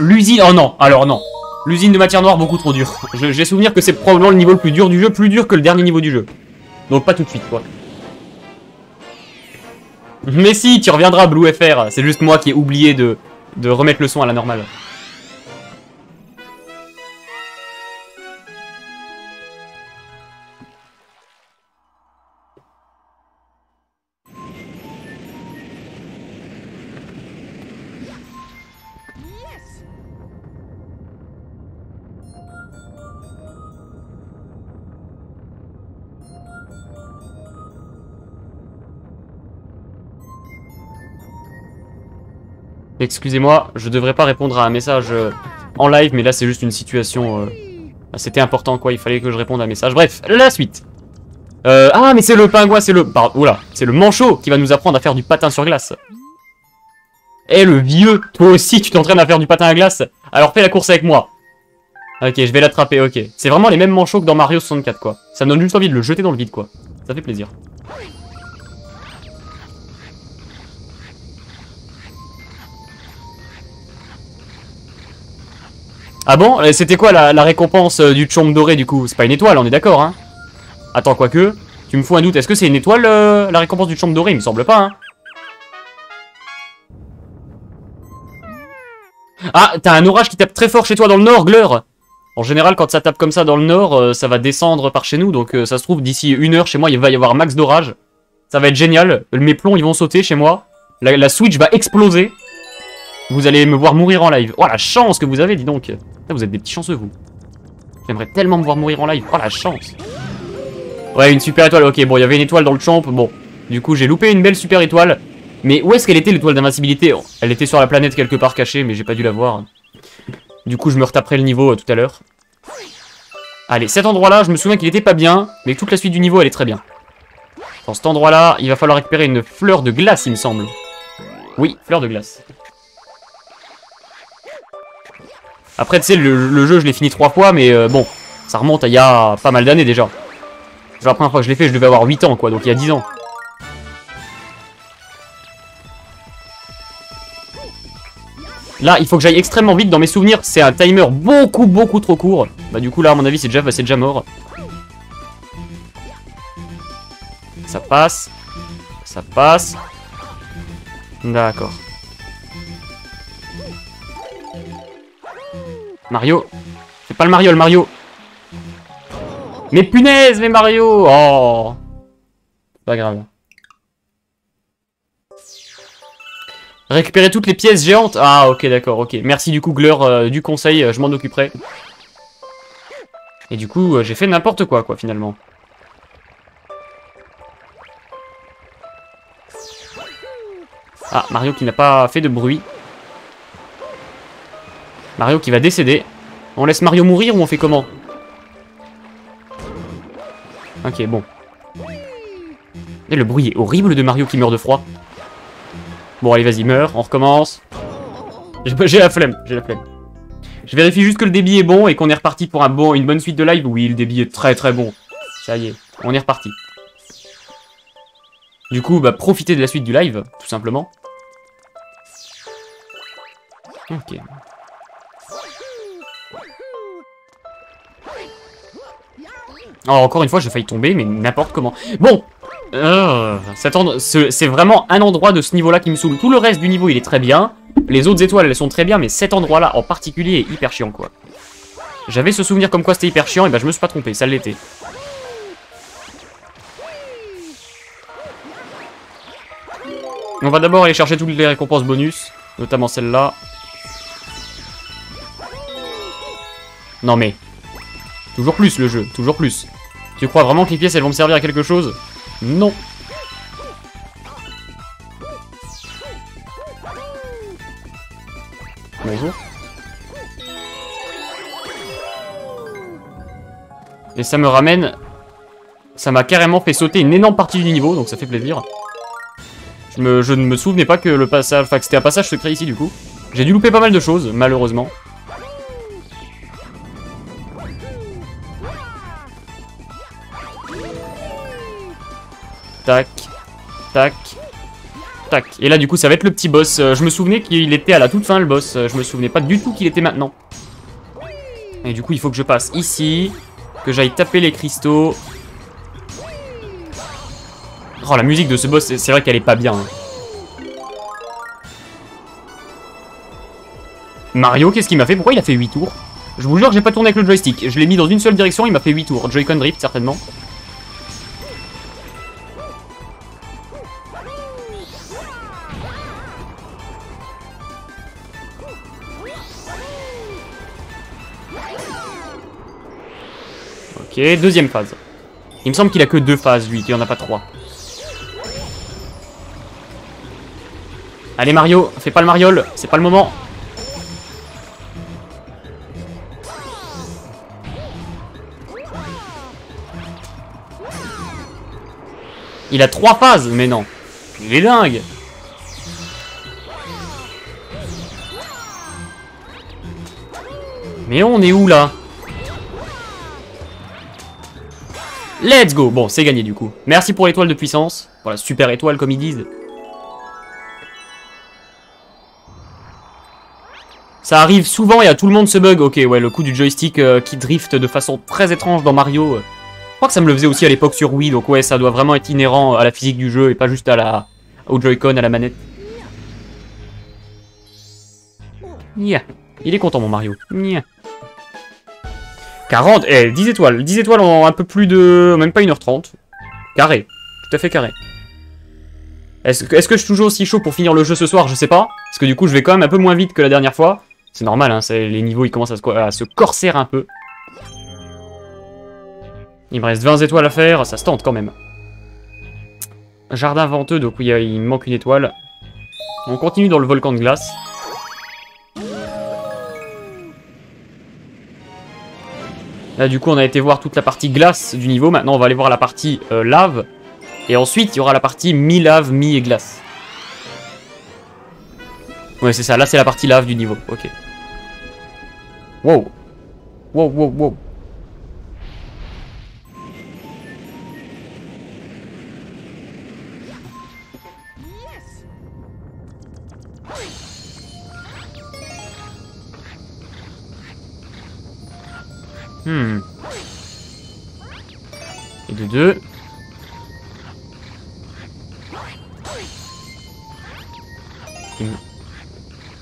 L'usine... Oh non, alors non. L'usine de matière noire, beaucoup trop dur. J'ai souvenir que c'est probablement le niveau le plus dur du jeu, plus dur que le dernier niveau du jeu. Donc pas tout de suite, quoi. Mais si, tu reviendras, BlueFR. C'est juste moi qui ai oublié de, de remettre le son à la normale. Excusez-moi, je devrais pas répondre à un message euh, en live, mais là c'est juste une situation... Euh, c'était important quoi, il fallait que je réponde à un message. Bref, la suite. Euh, ah, mais c'est le pingouin, c'est le... oula, c'est le manchot qui va nous apprendre à faire du patin sur glace. Eh le vieux, toi aussi tu t'entraînes à faire du patin à glace Alors fais la course avec moi. Ok, je vais l'attraper, ok. C'est vraiment les mêmes manchots que dans Mario 64, quoi. Ça me donne juste envie de le jeter dans le vide, quoi. Ça fait plaisir. Ah bon C'était quoi la, récompense euh, du chombe doré, du coup? C'est pas une étoile, on est d'accord, hein? Attends, quoique... Tu me fous un doute, est-ce que c'est une étoile, euh, la récompense du chombe doré? Il me semble pas, hein Ah, t'as un orage qui tape très fort chez toi dans le nord, Gleur En général, quand ça tape comme ça dans le nord, euh, ça va descendre par chez nous. Donc ça se trouve, d'ici une heure, chez moi, il va y avoir max d'orage. Ça va être génial. Mes plombs, ils vont sauter chez moi. La, Switch va exploser. Vous allez me voir mourir en live. Oh, la chance que vous avez, dis donc. vous êtes des petits chanceux, vous. J'aimerais tellement me voir mourir en live. Oh, la chance. Ouais, une super étoile. Ok, bon, il y avait une étoile dans le champ. Bon, du coup, j'ai loupé une belle super étoile. Mais où est-ce qu'elle était l'étoile d'invincibilité? Elle était sur la planète quelque part cachée, mais j'ai pas dû la voir. Du coup, je me retaperai le niveau euh, tout à l'heure. Allez, cet endroit-là, je me souviens qu'il était pas bien, mais toute la suite du niveau, elle est très bien. Dans cet endroit-là, il va falloir récupérer une fleur de glace, il me semble. Oui, fleur de glace. Après, tu sais, le, jeu, je l'ai fini trois fois, mais euh, bon, ça remonte à il y a pas mal d'années déjà. La première fois que je l'ai fait, je devais avoir 8 ans, quoi, donc il y a 10 ans. Là, il faut que j'aille extrêmement vite dans mes souvenirs. C'est un timer beaucoup, beaucoup trop court. Bah du coup, là, à mon avis, c'est déjà, bah, déjà mort. Ça passe. Ça passe. D'accord. Mario. C'est pas le Mario, le Mario. Mais punaise, mais Mario Oh Pas grave. Récupérer toutes les pièces géantes Ah, ok, d'accord, ok. Merci du coup, Gleur, euh, du conseil, euh, je m'en occuperai. Et du coup, euh, j'ai fait n'importe quoi, quoi, finalement. Ah, Mario qui n'a pas fait de bruit. Mario qui va décéder. On laisse Mario mourir ou on fait comment Ok, bon. Et le bruit est horrible de Mario qui meurt de froid. Bon, allez, vas-y, meurs, on recommence. J'ai la flemme, j'ai la flemme. Je vérifie juste que le débit est bon et qu'on est reparti pour un bon, une bonne suite de live. Oui, le débit est très très bon. Ça y est, on est reparti. Du coup, bah, profitez de la suite du live, tout simplement. Ok. Oh, encore une fois, j'ai failli tomber, mais n'importe comment. Bon, euh, c'est vraiment un endroit de ce niveau-là qui me saoule. Tout le reste du niveau, il est très bien. Les autres étoiles, elles sont très bien, mais cet endroit-là, en particulier, est hyper chiant, quoi. J'avais ce souvenir comme quoi c'était hyper chiant, et bah je me suis pas trompé, ça l'était. On va d'abord aller chercher toutes les récompenses bonus, notamment celle-là. Non mais... Toujours plus le jeu, toujours plus. Tu crois vraiment que les pièces elles vont me servir à quelque chose? Non. Bonjour. Et ça me ramène... Ça m'a carrément fait sauter une énorme partie du niveau, donc ça fait plaisir. Je. Je ne me souvenais pas que le passage... Enfin, que c'était un passage secret ici, du coup. J'ai dû louper pas mal de choses, malheureusement. Tac. Tac. Tac. Et là, du coup, ça va être le petit boss. Euh, je me souvenais qu'il était à la toute fin, le boss. Euh, je me souvenais pas du tout qu'il était maintenant. Et du coup, il faut que je passe ici. Que j'aille taper les cristaux. Oh, la musique de ce boss, c'est vrai qu'elle est pas bien. Hein. Mario, qu'est-ce qu'il m'a fait? Pourquoi il a fait 8 tours? Je vous jure j'ai pas tourné avec le joystick. Je l'ai mis dans une seule direction, il m'a fait 8 tours. Joy-Con Drift, certainement. Ok, deuxième phase. Il me semble qu'il a que deux phases, lui, qu'il n'y en a pas trois. Allez Mario, fais pas le mariole, c'est pas le moment. Il a trois phases, mais non. Il est dingue. Mais on est où là? Let's go Bon, c'est gagné du coup. Merci pour l'étoile de puissance. Voilà, super étoile comme ils disent. Ça arrive souvent et à tout le monde se bug. Ok, ouais, le coup du joystick euh, qui drift de façon très étrange dans Mario. Euh. Je crois que ça me le faisait aussi à l'époque sur Wii, donc ouais, ça doit vraiment être inhérent à la physique du jeu et pas juste à la, au Joy-Con, à la manette. Nya. Il est content mon Mario. Nya. 40, eh, 10 étoiles. 10 étoiles en un peu plus de... Même pas 1h30. Carré. Tout à fait carré. Est-ce que, je suis toujours aussi chaud pour finir le jeu ce soir? Je sais pas. Parce que du coup, je vais quand même un peu moins vite que la dernière fois. C'est normal, hein, les niveaux ils commencent à se, corsaire un peu. Il me reste 20 étoiles à faire, ça se tente quand même. Jardin venteux, donc oui, il me manque une étoile. On continue dans le volcan de glace. Là, du coup, on a été voir toute la partie glace du niveau. Maintenant, on va aller voir la partie euh, lave. Et ensuite, il y aura la partie mi-lave, mi-glace. Ouais, c'est ça. Là, c'est la partie lave du niveau. Ok. Wow. Wow, wow, wow. Hmm. Et de deux.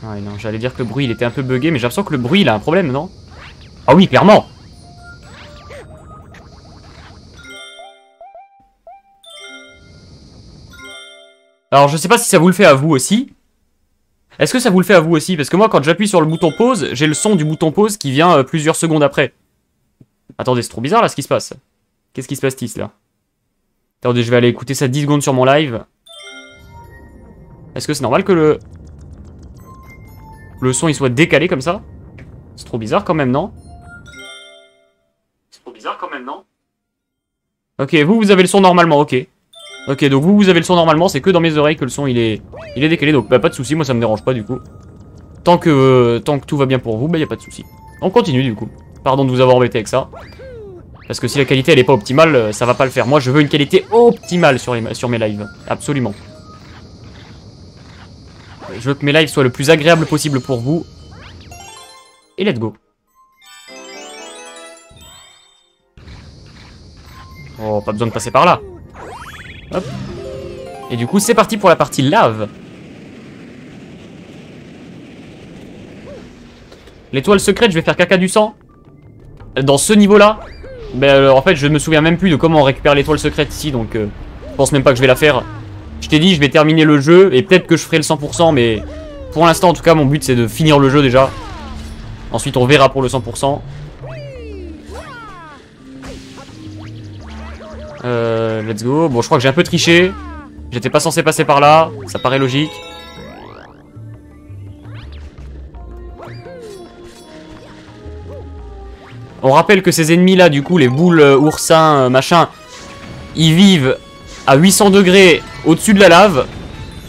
Ouais, non, j'allais dire que le bruit il était un peu bugué, mais j'ai l'impression que le bruit il a un problème, non? Ah oui, clairement Alors, je sais pas si ça vous le fait à vous aussi. Est-ce que ça vous le fait à vous aussi? Parce que moi, quand j'appuie sur le bouton pause, j'ai le son du bouton pause qui vient euh, plusieurs secondes après. Attendez, c'est trop bizarre là ce qui se passe. Qu'est-ce qui se passe-t-il là? Attendez, je vais aller écouter ça 10 secondes sur mon live. Est-ce que c'est normal que le le son il soit décalé comme ça? C'est trop bizarre quand même, non? C'est trop bizarre quand même, non? Ok, vous, vous avez le son normalement, ok. Ok, donc vous, vous avez le son normalement, c'est que dans mes oreilles que le son il est, il est décalé, donc bah, pas de soucis, moi ça me dérange pas du coup. Tant que, tant que tout va bien pour vous, bah y a pas de soucis. On continue du coup. Pardon de vous avoir embêté avec ça. Parce que si la qualité elle est pas optimale, euh, ça va pas le faire. Moi je veux une qualité optimale sur, mes lives. Absolument. Je veux que mes lives soient le plus agréable possible pour vous. Et let's go. Oh, pas besoin de passer par là. Hop. Et du coup, c'est parti pour la partie lave. L'étoile secrète, je vais faire caca du sang. Dans ce niveau-là. Ben, en fait, je me souviens même plus de comment on récupère l'étoile secrète ici, donc euh, je pense même pas que je vais la faire. Je t'ai dit, je vais terminer le jeu, et peut-être que je ferai le 100%, mais pour l'instant, en tout cas, mon but, c'est de finir le jeu déjà. Ensuite, on verra pour le 100%. Euh, let's go. Bon, je crois que j'ai un peu triché. J'étais pas censé passer par là. Ça paraît logique. On rappelle que ces ennemis là, du coup, les boules euh, oursins, euh, machin, ils vivent à 800 degrés au-dessus de la lave.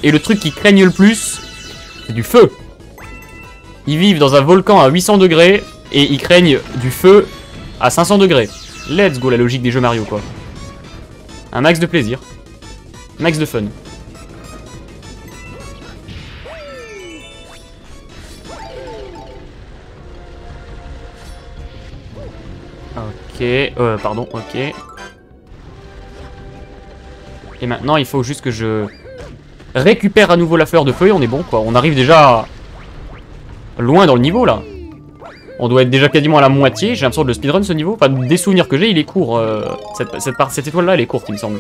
Et le truc qui craignent le plus, c'est du feu. Ils vivent dans un volcan à 800 degrés et ils craignent du feu à 500 degrés. Let's go, la logique des jeux Mario, quoi. Un max de plaisir. Max de fun. Ok, euh, pardon, ok. Et maintenant, il faut juste que je récupère à nouveau la fleur de feu et on est bon, quoi. On arrive déjà loin dans le niveau, là. On doit être déjà quasiment à la moitié. J'ai l'impression de le speedrun, ce niveau. Enfin, des souvenirs que j'ai, il est court. Euh, cette, cette, cette étoile-là, elle est courte, il me semble.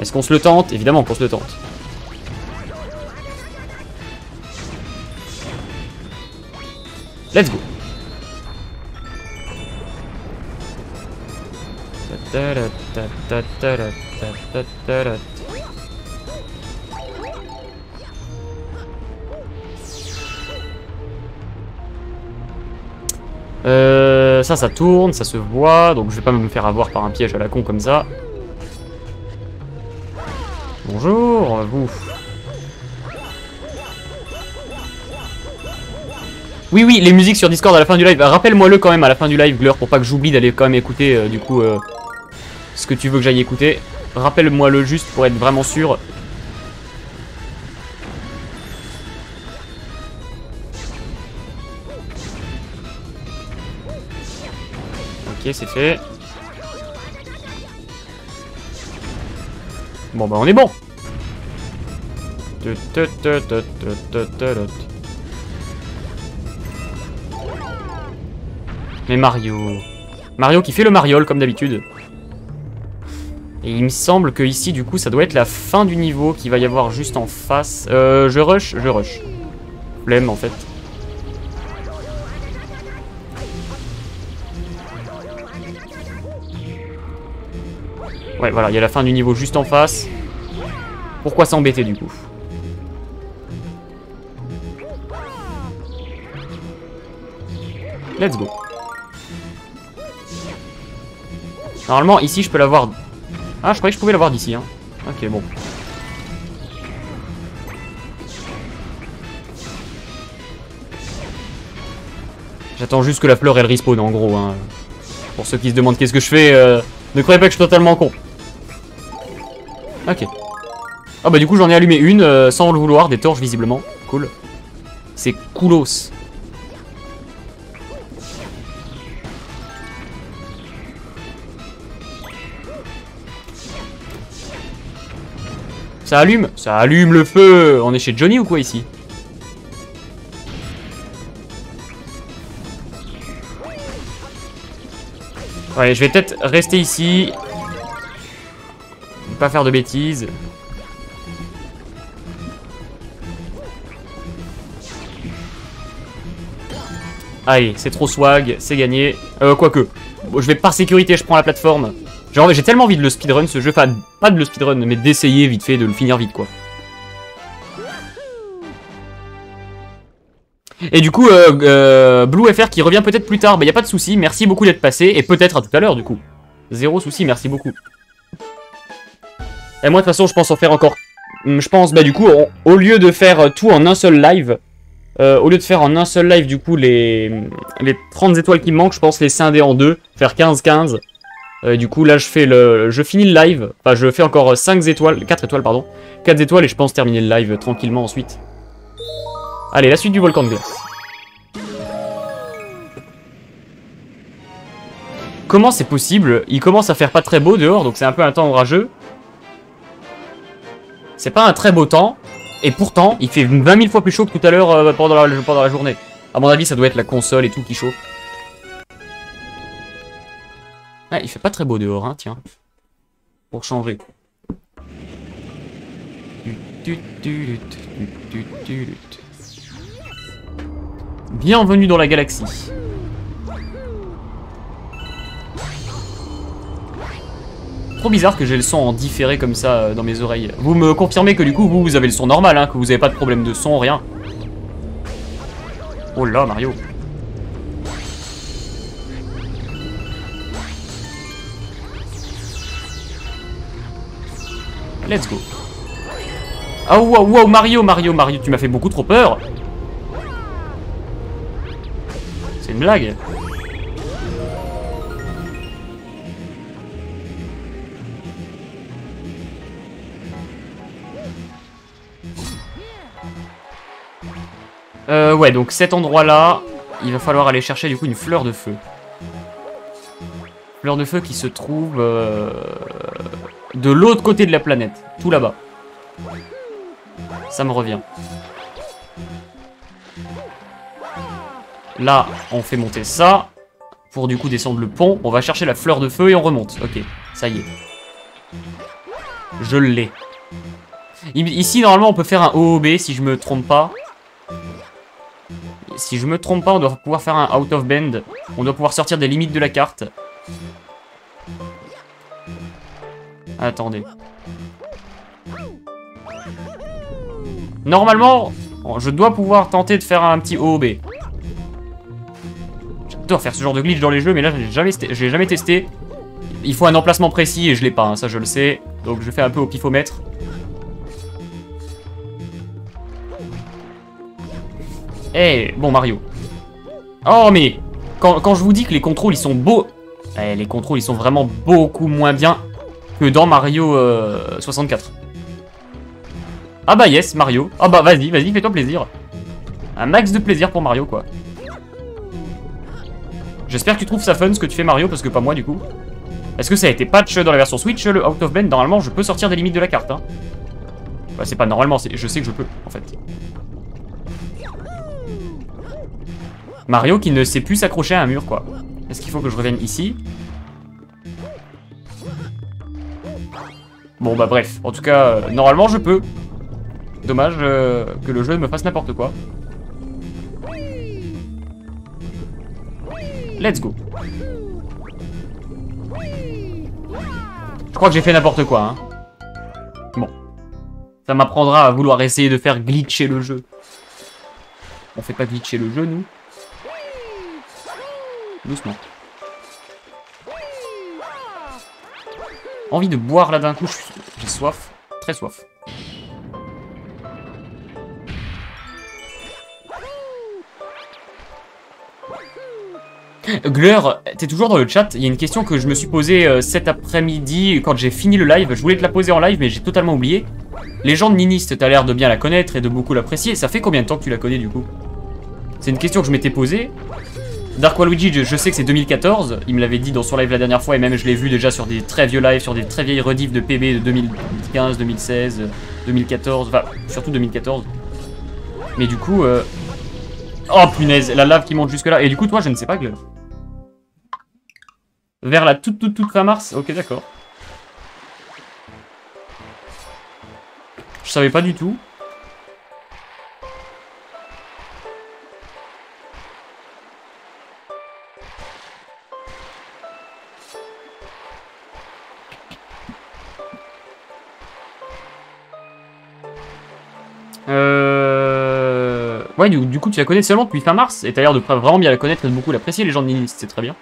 Est-ce qu'on se le tente? Évidemment qu'on se le tente. Let's go Euh, ça, ça tourne, ça se voit, donc je vais pas me faire avoir par un piège à la con comme ça. Bonjour, vous. Oui, oui, les musiques sur Discord à la fin du live. Rappelle-moi-le quand même à la fin du live, Gleur, pour pas que j'oublie d'aller quand même écouter, euh, du coup, euh, ce que tu veux que j'aille écouter. Rappelle-moi-le juste pour être vraiment sûr. Ok, c'est fait. Bon, bah on est bon. Mais Mario... Mario qui fait le mariole comme d'habitude. Et il me semble que ici, du coup, ça doit être la fin du niveau qu'il va y avoir juste en face. Euh, je rush, je rush. Flemme, en fait. Ouais, voilà, il y a la fin du niveau juste en face. Pourquoi s'embêter, du coup? Let's go. Normalement, ici, je peux l'avoir... Ah, je croyais que je pouvais l'avoir d'ici. Hein. Ok, bon. J'attends juste que la fleur, elle respawn, en gros. Hein. Pour ceux qui se demandent qu'est-ce que je fais, euh, ne croyez pas que je suis totalement con. Ok. Ah bah du coup, j'en ai allumé une, euh, sans le vouloir, des torches, visiblement. Cool. C'est coolos. Ça allume Ça allume le feu On est chez Johnny ou quoi ici? Ouais, je vais peut-être rester ici. pas faire de bêtises. Allez, c'est trop swag, c'est gagné. Euh, quoique. Je vais par sécurité, je prends la plateforme. Genre, j'ai tellement envie de le speedrun ce jeu. Enfin, pas de le speedrun, mais d'essayer vite fait, de le finir vite, quoi. Et du coup, euh, euh, BlueFR qui revient peut-être plus tard. Bah, y a pas de souci. Merci beaucoup d'être passé. Et peut-être à tout à l'heure, du coup. Zéro souci, merci beaucoup. Et moi, de toute façon, je pense en faire encore... Hmm, je pense, bah, du coup, au lieu de faire tout en un seul live... Euh, au lieu de faire en un seul live, du coup, les, les 30 étoiles qui me manquent, je pense les scinder en deux. Faire 15-15. Euh, du coup, là, je fais le, je finis le live. Enfin, je fais encore 5 étoiles, 4 étoiles, pardon. 4 étoiles et je pense terminer le live tranquillement ensuite. Allez, la suite du volcan de glace. Comment c'est possible? Il commence à faire pas très beau dehors, donc c'est un peu un temps orageux. C'est pas un très beau temps, et pourtant, il fait 20 000 fois plus chaud que tout à l'heure euh, pendant, la, pendant la journée. À mon avis, ça doit être la console et tout qui chauffe. Il fait pas très beau dehors, hein, tiens. Pour changer. Bienvenue dans la galaxie. Trop bizarre que j'ai le son en différé comme ça euh, dans mes oreilles. Vous me confirmez que du coup, vous, vous avez le son normal, hein, que vous avez pas de problème de son, rien. Oh là, Mario. Let's go. Ah wow, wow, Mario, Mario, Mario, tu m'as fait beaucoup trop peur. C'est une blague. Euh, ouais, donc cet endroit-là, il va falloir aller chercher du coup une fleur de feu. Fleur de feu qui se trouve euh, de l'autre côté de la planète, tout là-bas. Ça me revient. Là, on fait monter ça. Pour du coup descendre le pont. On va chercher la fleur de feu et on remonte. Ok, ça y est. Je l'ai. Ici, normalement, on peut faire un OOB si je me trompe pas. Si je me trompe pas, on doit pouvoir faire un out of bend. On doit pouvoir sortir des limites de la carte. Attendez. Normalement, je dois pouvoir tenter de faire un petit OOB. J'adore faire ce genre de glitch dans les jeux, mais là, j'ai jamais, jamais testé. Il faut un emplacement précis et je l'ai pas, hein, ça je le sais. Donc je fais un peu au pifomètre. Eh, bon Mario. Oh, mais quand, je vous dis que les contrôles, ils sont beaux... Eh, les contrôles, ils sont vraiment beaucoup moins bien que dans Mario 64. Euh, ah bah yes, Mario. Ah bah vas-y, vas-y, fais-toi plaisir. Un max de plaisir pour Mario, quoi. J'espère que tu trouves ça fun, ce que tu fais, Mario, parce que pas moi, du coup. Est-ce que ça a été patch dans la version Switch, le Out of Band Normalement, je peux sortir des limites de la carte, hein. Bah, c'est pas normalement, je sais que je peux, en fait. Mario qui ne sait plus s'accrocher à un mur, quoi. Est-ce qu'il faut que je revienne ici? Bon, bah bref. En tout cas, euh, normalement, je peux. Dommage euh, que le jeu me fasse n'importe quoi. Let's go. Je crois que j'ai fait n'importe quoi, hein. Bon. Ça m'apprendra à vouloir essayer de faire glitcher le jeu. On fait pas glitcher le jeu, nous. Doucement. Envie de boire là d'un coup, j'ai soif. Très soif. Gleur, t'es toujours dans le chat. Il y a une question que je me suis posée euh, cet après-midi quand j'ai fini le live. Je voulais te la poser en live, mais j'ai totalement oublié. Légende Niniste, t'as l'air de bien la connaître et de beaucoup l'apprécier. Ça fait combien de temps que tu la connais du coup? C'est une question que je m'étais posée. Dark Waluigi, je, sais que c'est 2014, il me l'avait dit dans son live la dernière fois, et même je l'ai vu déjà sur des très vieux lives, sur des très vieilles rediffs de PB de 2015, 2016, 2014, enfin, surtout 2014. Mais du coup... Euh... Oh punaise, la lave qui monte jusque là. Et du coup, toi, je ne sais pas, que... Vers la toute toute toute fin mars Ok, d'accord. Je savais pas du tout. Euh... Ouais, du, coup, tu la connais seulement depuis fin mars, et t'as l'air de vraiment bien la connaître et de beaucoup l'apprécier, les gens de Nini, c'est très bien.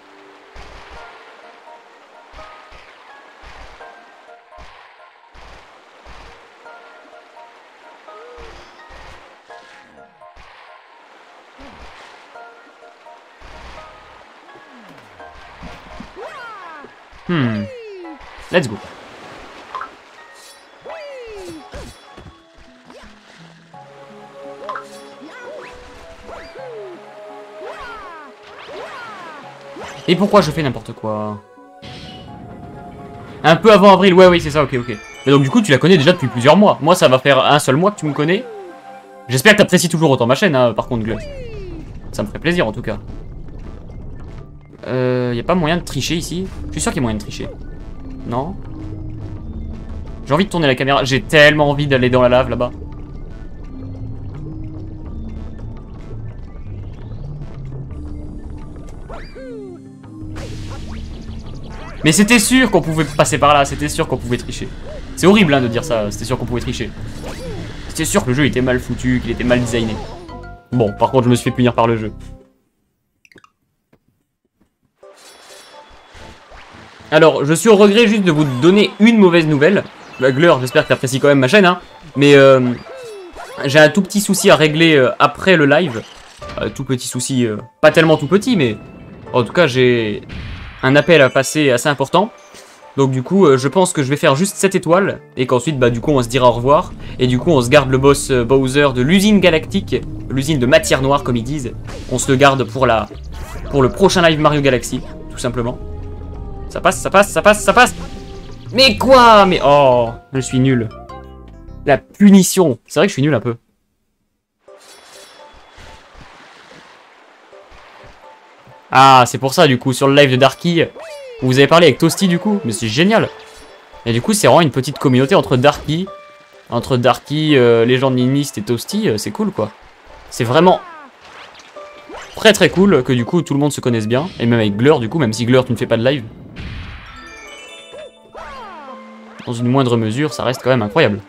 Hmm. Let's go. Et pourquoi je fais n'importe quoi Un peu avant avril, ouais, oui, c'est ça, ok, ok. Mais donc du coup, tu la connais déjà depuis plusieurs mois. Moi, ça va faire un seul mois que tu me connais. J'espère que t'apprécies toujours autant ma chaîne, hein, par contre, Glug. Ça me ferait plaisir, en tout cas. Euh, y a pas moyen de tricher ici? Je suis sûr qu'il y a moyen de tricher. Non? J'ai envie de tourner la caméra. J'ai tellement envie d'aller dans la lave, là-bas. Mais c'était sûr qu'on pouvait passer par là, c'était sûr qu'on pouvait tricher. C'est horrible hein, de dire ça, c'était sûr qu'on pouvait tricher. C'était sûr que le jeu était mal foutu, qu'il était mal designé. Bon, par contre, je me suis fait punir par le jeu. Alors, je suis au regret juste de vous donner une mauvaise nouvelle. Bah, Gleur, j'espère que tu apprécies quand même ma chaîne, hein. Mais euh, j'ai un tout petit souci à régler euh, après le live. Euh, tout petit souci, pas tellement tout petit, mais en tout cas, j'ai un appel à passer assez important. Donc du coup, euh, je pense que je vais faire juste 7 étoiles, et qu'ensuite, bah du coup, on se dira au revoir. Et du coup, on se garde le boss euh, Bowser de l'usine galactique, l'usine de matière noire, comme ils disent. On se le garde pour, la, pour le prochain live Mario Galaxy, tout simplement. Ça passe, ça passe, ça passe, ça passe Mais quoi? Mais oh, je suis nul. La punition. C'est vrai que je suis nul un peu. Ah, c'est pour ça, du coup, sur le live de Darky, vous avez parlé avec Toasty, du coup. Mais c'est génial. Et du coup, c'est vraiment une petite communauté entre Darky, entre Darky, euh, Légende et Toasty. Euh, c'est cool, quoi. C'est vraiment très très cool que du coup tout le monde se connaisse bien. Et même avec Gleur, du coup, même si Gleur, tu ne fais pas de live. Dans une moindre mesure, ça reste quand même incroyable.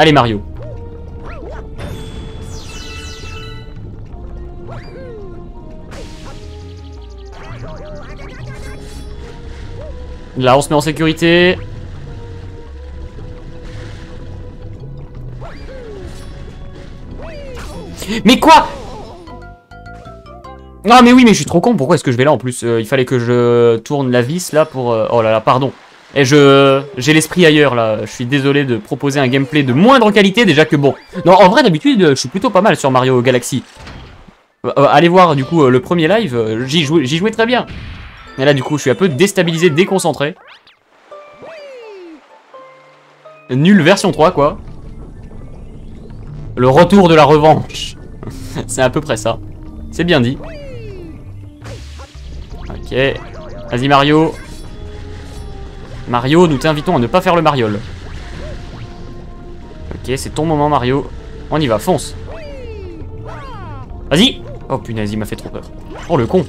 Allez Mario. Là on se met en sécurité. Mais quoi? Non mais oui mais je suis trop con, pourquoi est-ce que je vais là en plus? Euh, il fallait que je tourne la vis là pour... Euh, oh là là, pardon. Et je j'ai l'esprit ailleurs là, je suis désolé de proposer un gameplay de moindre qualité déjà que bon. Non, en vrai d'habitude, je suis plutôt pas mal sur Mario Galaxy. Euh, euh, allez voir du coup euh, le premier live, j'y jouais, très bien. Mais là du coup, je suis un peu déstabilisé, déconcentré. Nul version 3 quoi. Le retour de la revanche. C'est à peu près ça. C'est bien dit. Ok. Vas-y Mario. Mario, nous t'invitons à ne pas faire le mariole. Ok, c'est ton moment Mario. On y va, fonce. Vas-y Oh punaise, il m'a fait trop peur. Oh le con.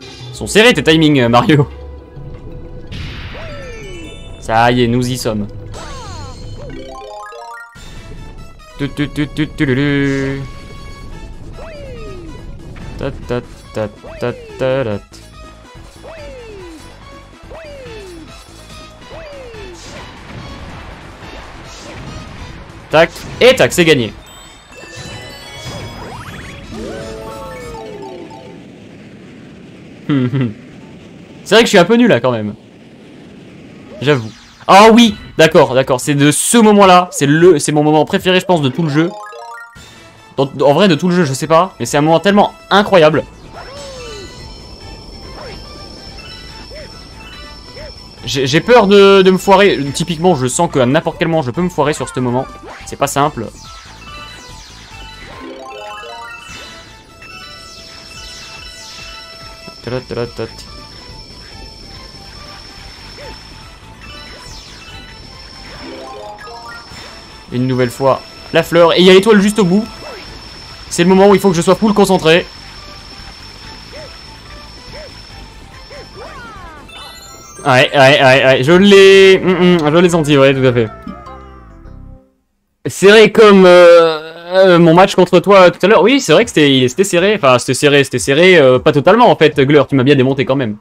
Ils sont serrés tes timings, euh, Mario. Ça y est, nous y sommes. Tac, et tac, c'est gagné. c'est vrai que je suis un peu nul là quand même. J'avoue. Ah oui, d'accord, d'accord. C'est de ce moment-là. C'est le, c'est mon moment préféré, je pense, de tout le jeu. En vrai, de tout le jeu, je sais pas. Mais c'est un moment tellement incroyable. J'ai peur de, me foirer. Typiquement, je sens qu'à n'importe quel moment, je peux me foirer sur ce moment. C'est pas simple. Une nouvelle fois, la fleur. Et il y a l'étoile juste au bout. C'est le moment où il faut que je sois full concentré. Ouais, ouais, ouais, ouais, je l'ai... hum, hum, je l'ai senti, ouais, tout à fait. Serré comme euh, euh, mon match contre toi tout à l'heure. Oui, c'est vrai que c'était c'était serré. Enfin, c'était serré, c'était serré. euh, pas totalement, en fait, Gleur. Tu m'as bien démonté quand même.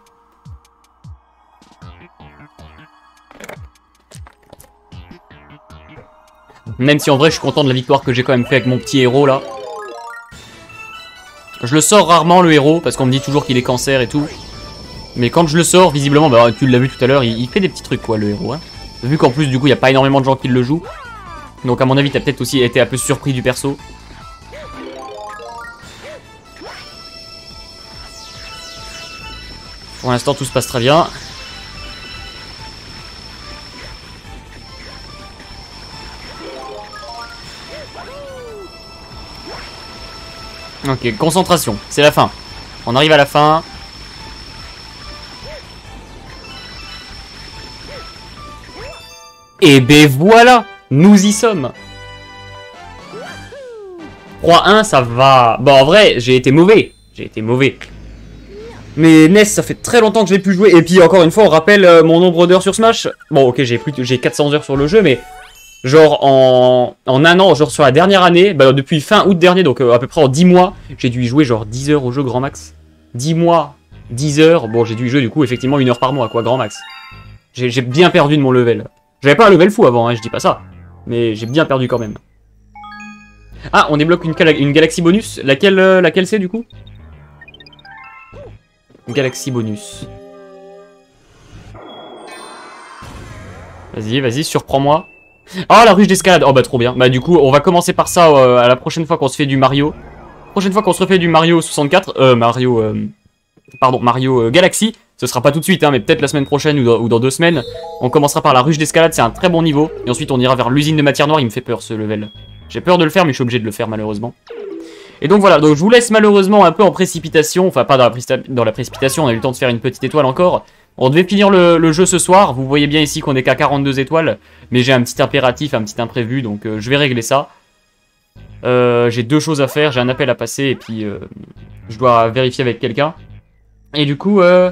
Même si en vrai, je suis content de la victoire que j'ai quand même fait avec mon petit héros, là. Je le sors rarement, le héros, parce qu'on me dit toujours qu'il est cancer et tout. Mais quand je le sors, visiblement, bah, tu l'as vu tout à l'heure, il, fait des petits trucs, quoi, le héros. Hein. Vu qu'en plus, du coup, il n'y a pas énormément de gens qui le jouent. Donc, à mon avis, t'as peut-être aussi été un peu surpris du perso. Pour l'instant, tout se passe très bien. Ok, concentration, c'est la fin. On arrive à la fin. Et ben voilà, nous y sommes. 3-1, ça va. Bon, en vrai, j'ai été mauvais. J'ai été mauvais. Mais NES, ça fait très longtemps que je l'ai pu jouer. Et puis, encore une fois, on rappelle euh, mon nombre d'heures sur Smash. Bon, ok, j'ai plus, j'ai 400 heures sur le jeu, mais genre en, en un an, genre sur la dernière année, bah, depuis fin août dernier, donc euh, à peu près en 10 mois, j'ai dû y jouer genre 10 heures au jeu grand max. 10 mois, 10 heures. Bon, j'ai dû y jouer du coup effectivement une heure par mois, quoi, grand max. J'ai j'ai bien perdu de mon level. J'avais pas un level fou avant, hein, je dis pas ça. Mais j'ai bien perdu quand même. Ah, on débloque une, gala- une galaxie bonus. Laquelle, euh, laquelle c'est du coup? Galaxie bonus. Vas-y, vas-y, surprends-moi. Ah, la ruche d'escalade. Oh bah trop bien. Bah du coup, on va commencer par ça euh, à la prochaine fois qu'on se fait du Mario. Prochaine fois qu'on se refait du Mario 64. Euh, Mario... euh, pardon, Mario euh, Galaxy. Ce sera pas tout de suite, hein, mais peut-être la semaine prochaine ou dans, deux semaines. On commencera par la ruche d'escalade, c'est un très bon niveau. Et ensuite, on ira vers l'usine de matière noire. Il me fait peur ce level. J'ai peur de le faire, mais je suis obligé de le faire malheureusement. Et donc voilà, donc je vous laisse malheureusement un peu en précipitation. Enfin, pas dans la, précipitation, on a eu le temps de faire une petite étoile encore. On devait finir le, jeu ce soir. Vous voyez bien ici qu'on est qu'à 42 étoiles. Mais j'ai un petit impératif, un petit imprévu, donc euh, je vais régler ça. Euh, j'ai deux choses à faire, j'ai un appel à passer et puis je dois vérifier avec quelqu'un. Et du coup, euh,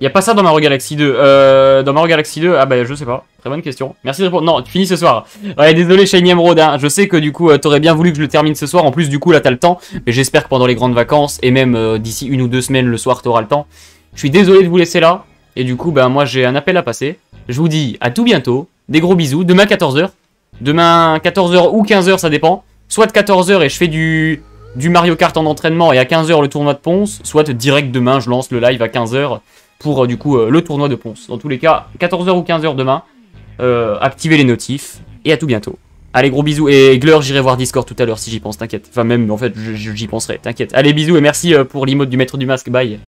y a pas ça dans Mario Galaxy 2. Euh, dans Mario Galaxy 2, ah bah je sais pas. Très bonne question. Merci de répondre. Non, tu finis ce soir. Ouais, désolé Shiny Emerald. Hein. Je sais que du coup, euh, t'aurais bien voulu que je le termine ce soir. En plus, du coup, là, t'as le temps. Mais j'espère que pendant les grandes vacances et même euh, d'ici une ou deux semaines, le soir, t'auras le temps. Je suis désolé de vous laisser là. Et du coup, ben moi, j'ai un appel à passer. Je vous dis à tout bientôt. Des gros bisous. Demain 14h. Demain 14h ou 15h, ça dépend. Soit 14h et je fais du, du Mario Kart en entraînement et à 15h le tournoi de Ponce. Soit direct demain, je lance le live à 15h pour euh, du coup euh, le tournoi de Ponce. Dans tous les cas, 14h ou 15h demain. Euh, activez les notifs et à tout bientôt. Allez, gros bisous. Et Gleur, j'irai voir Discord tout à l'heure si j'y pense, t'inquiète. Enfin, même, en fait, j'y penserai, t'inquiète. Allez, bisous et merci pour l'emote du maître du masque. Bye.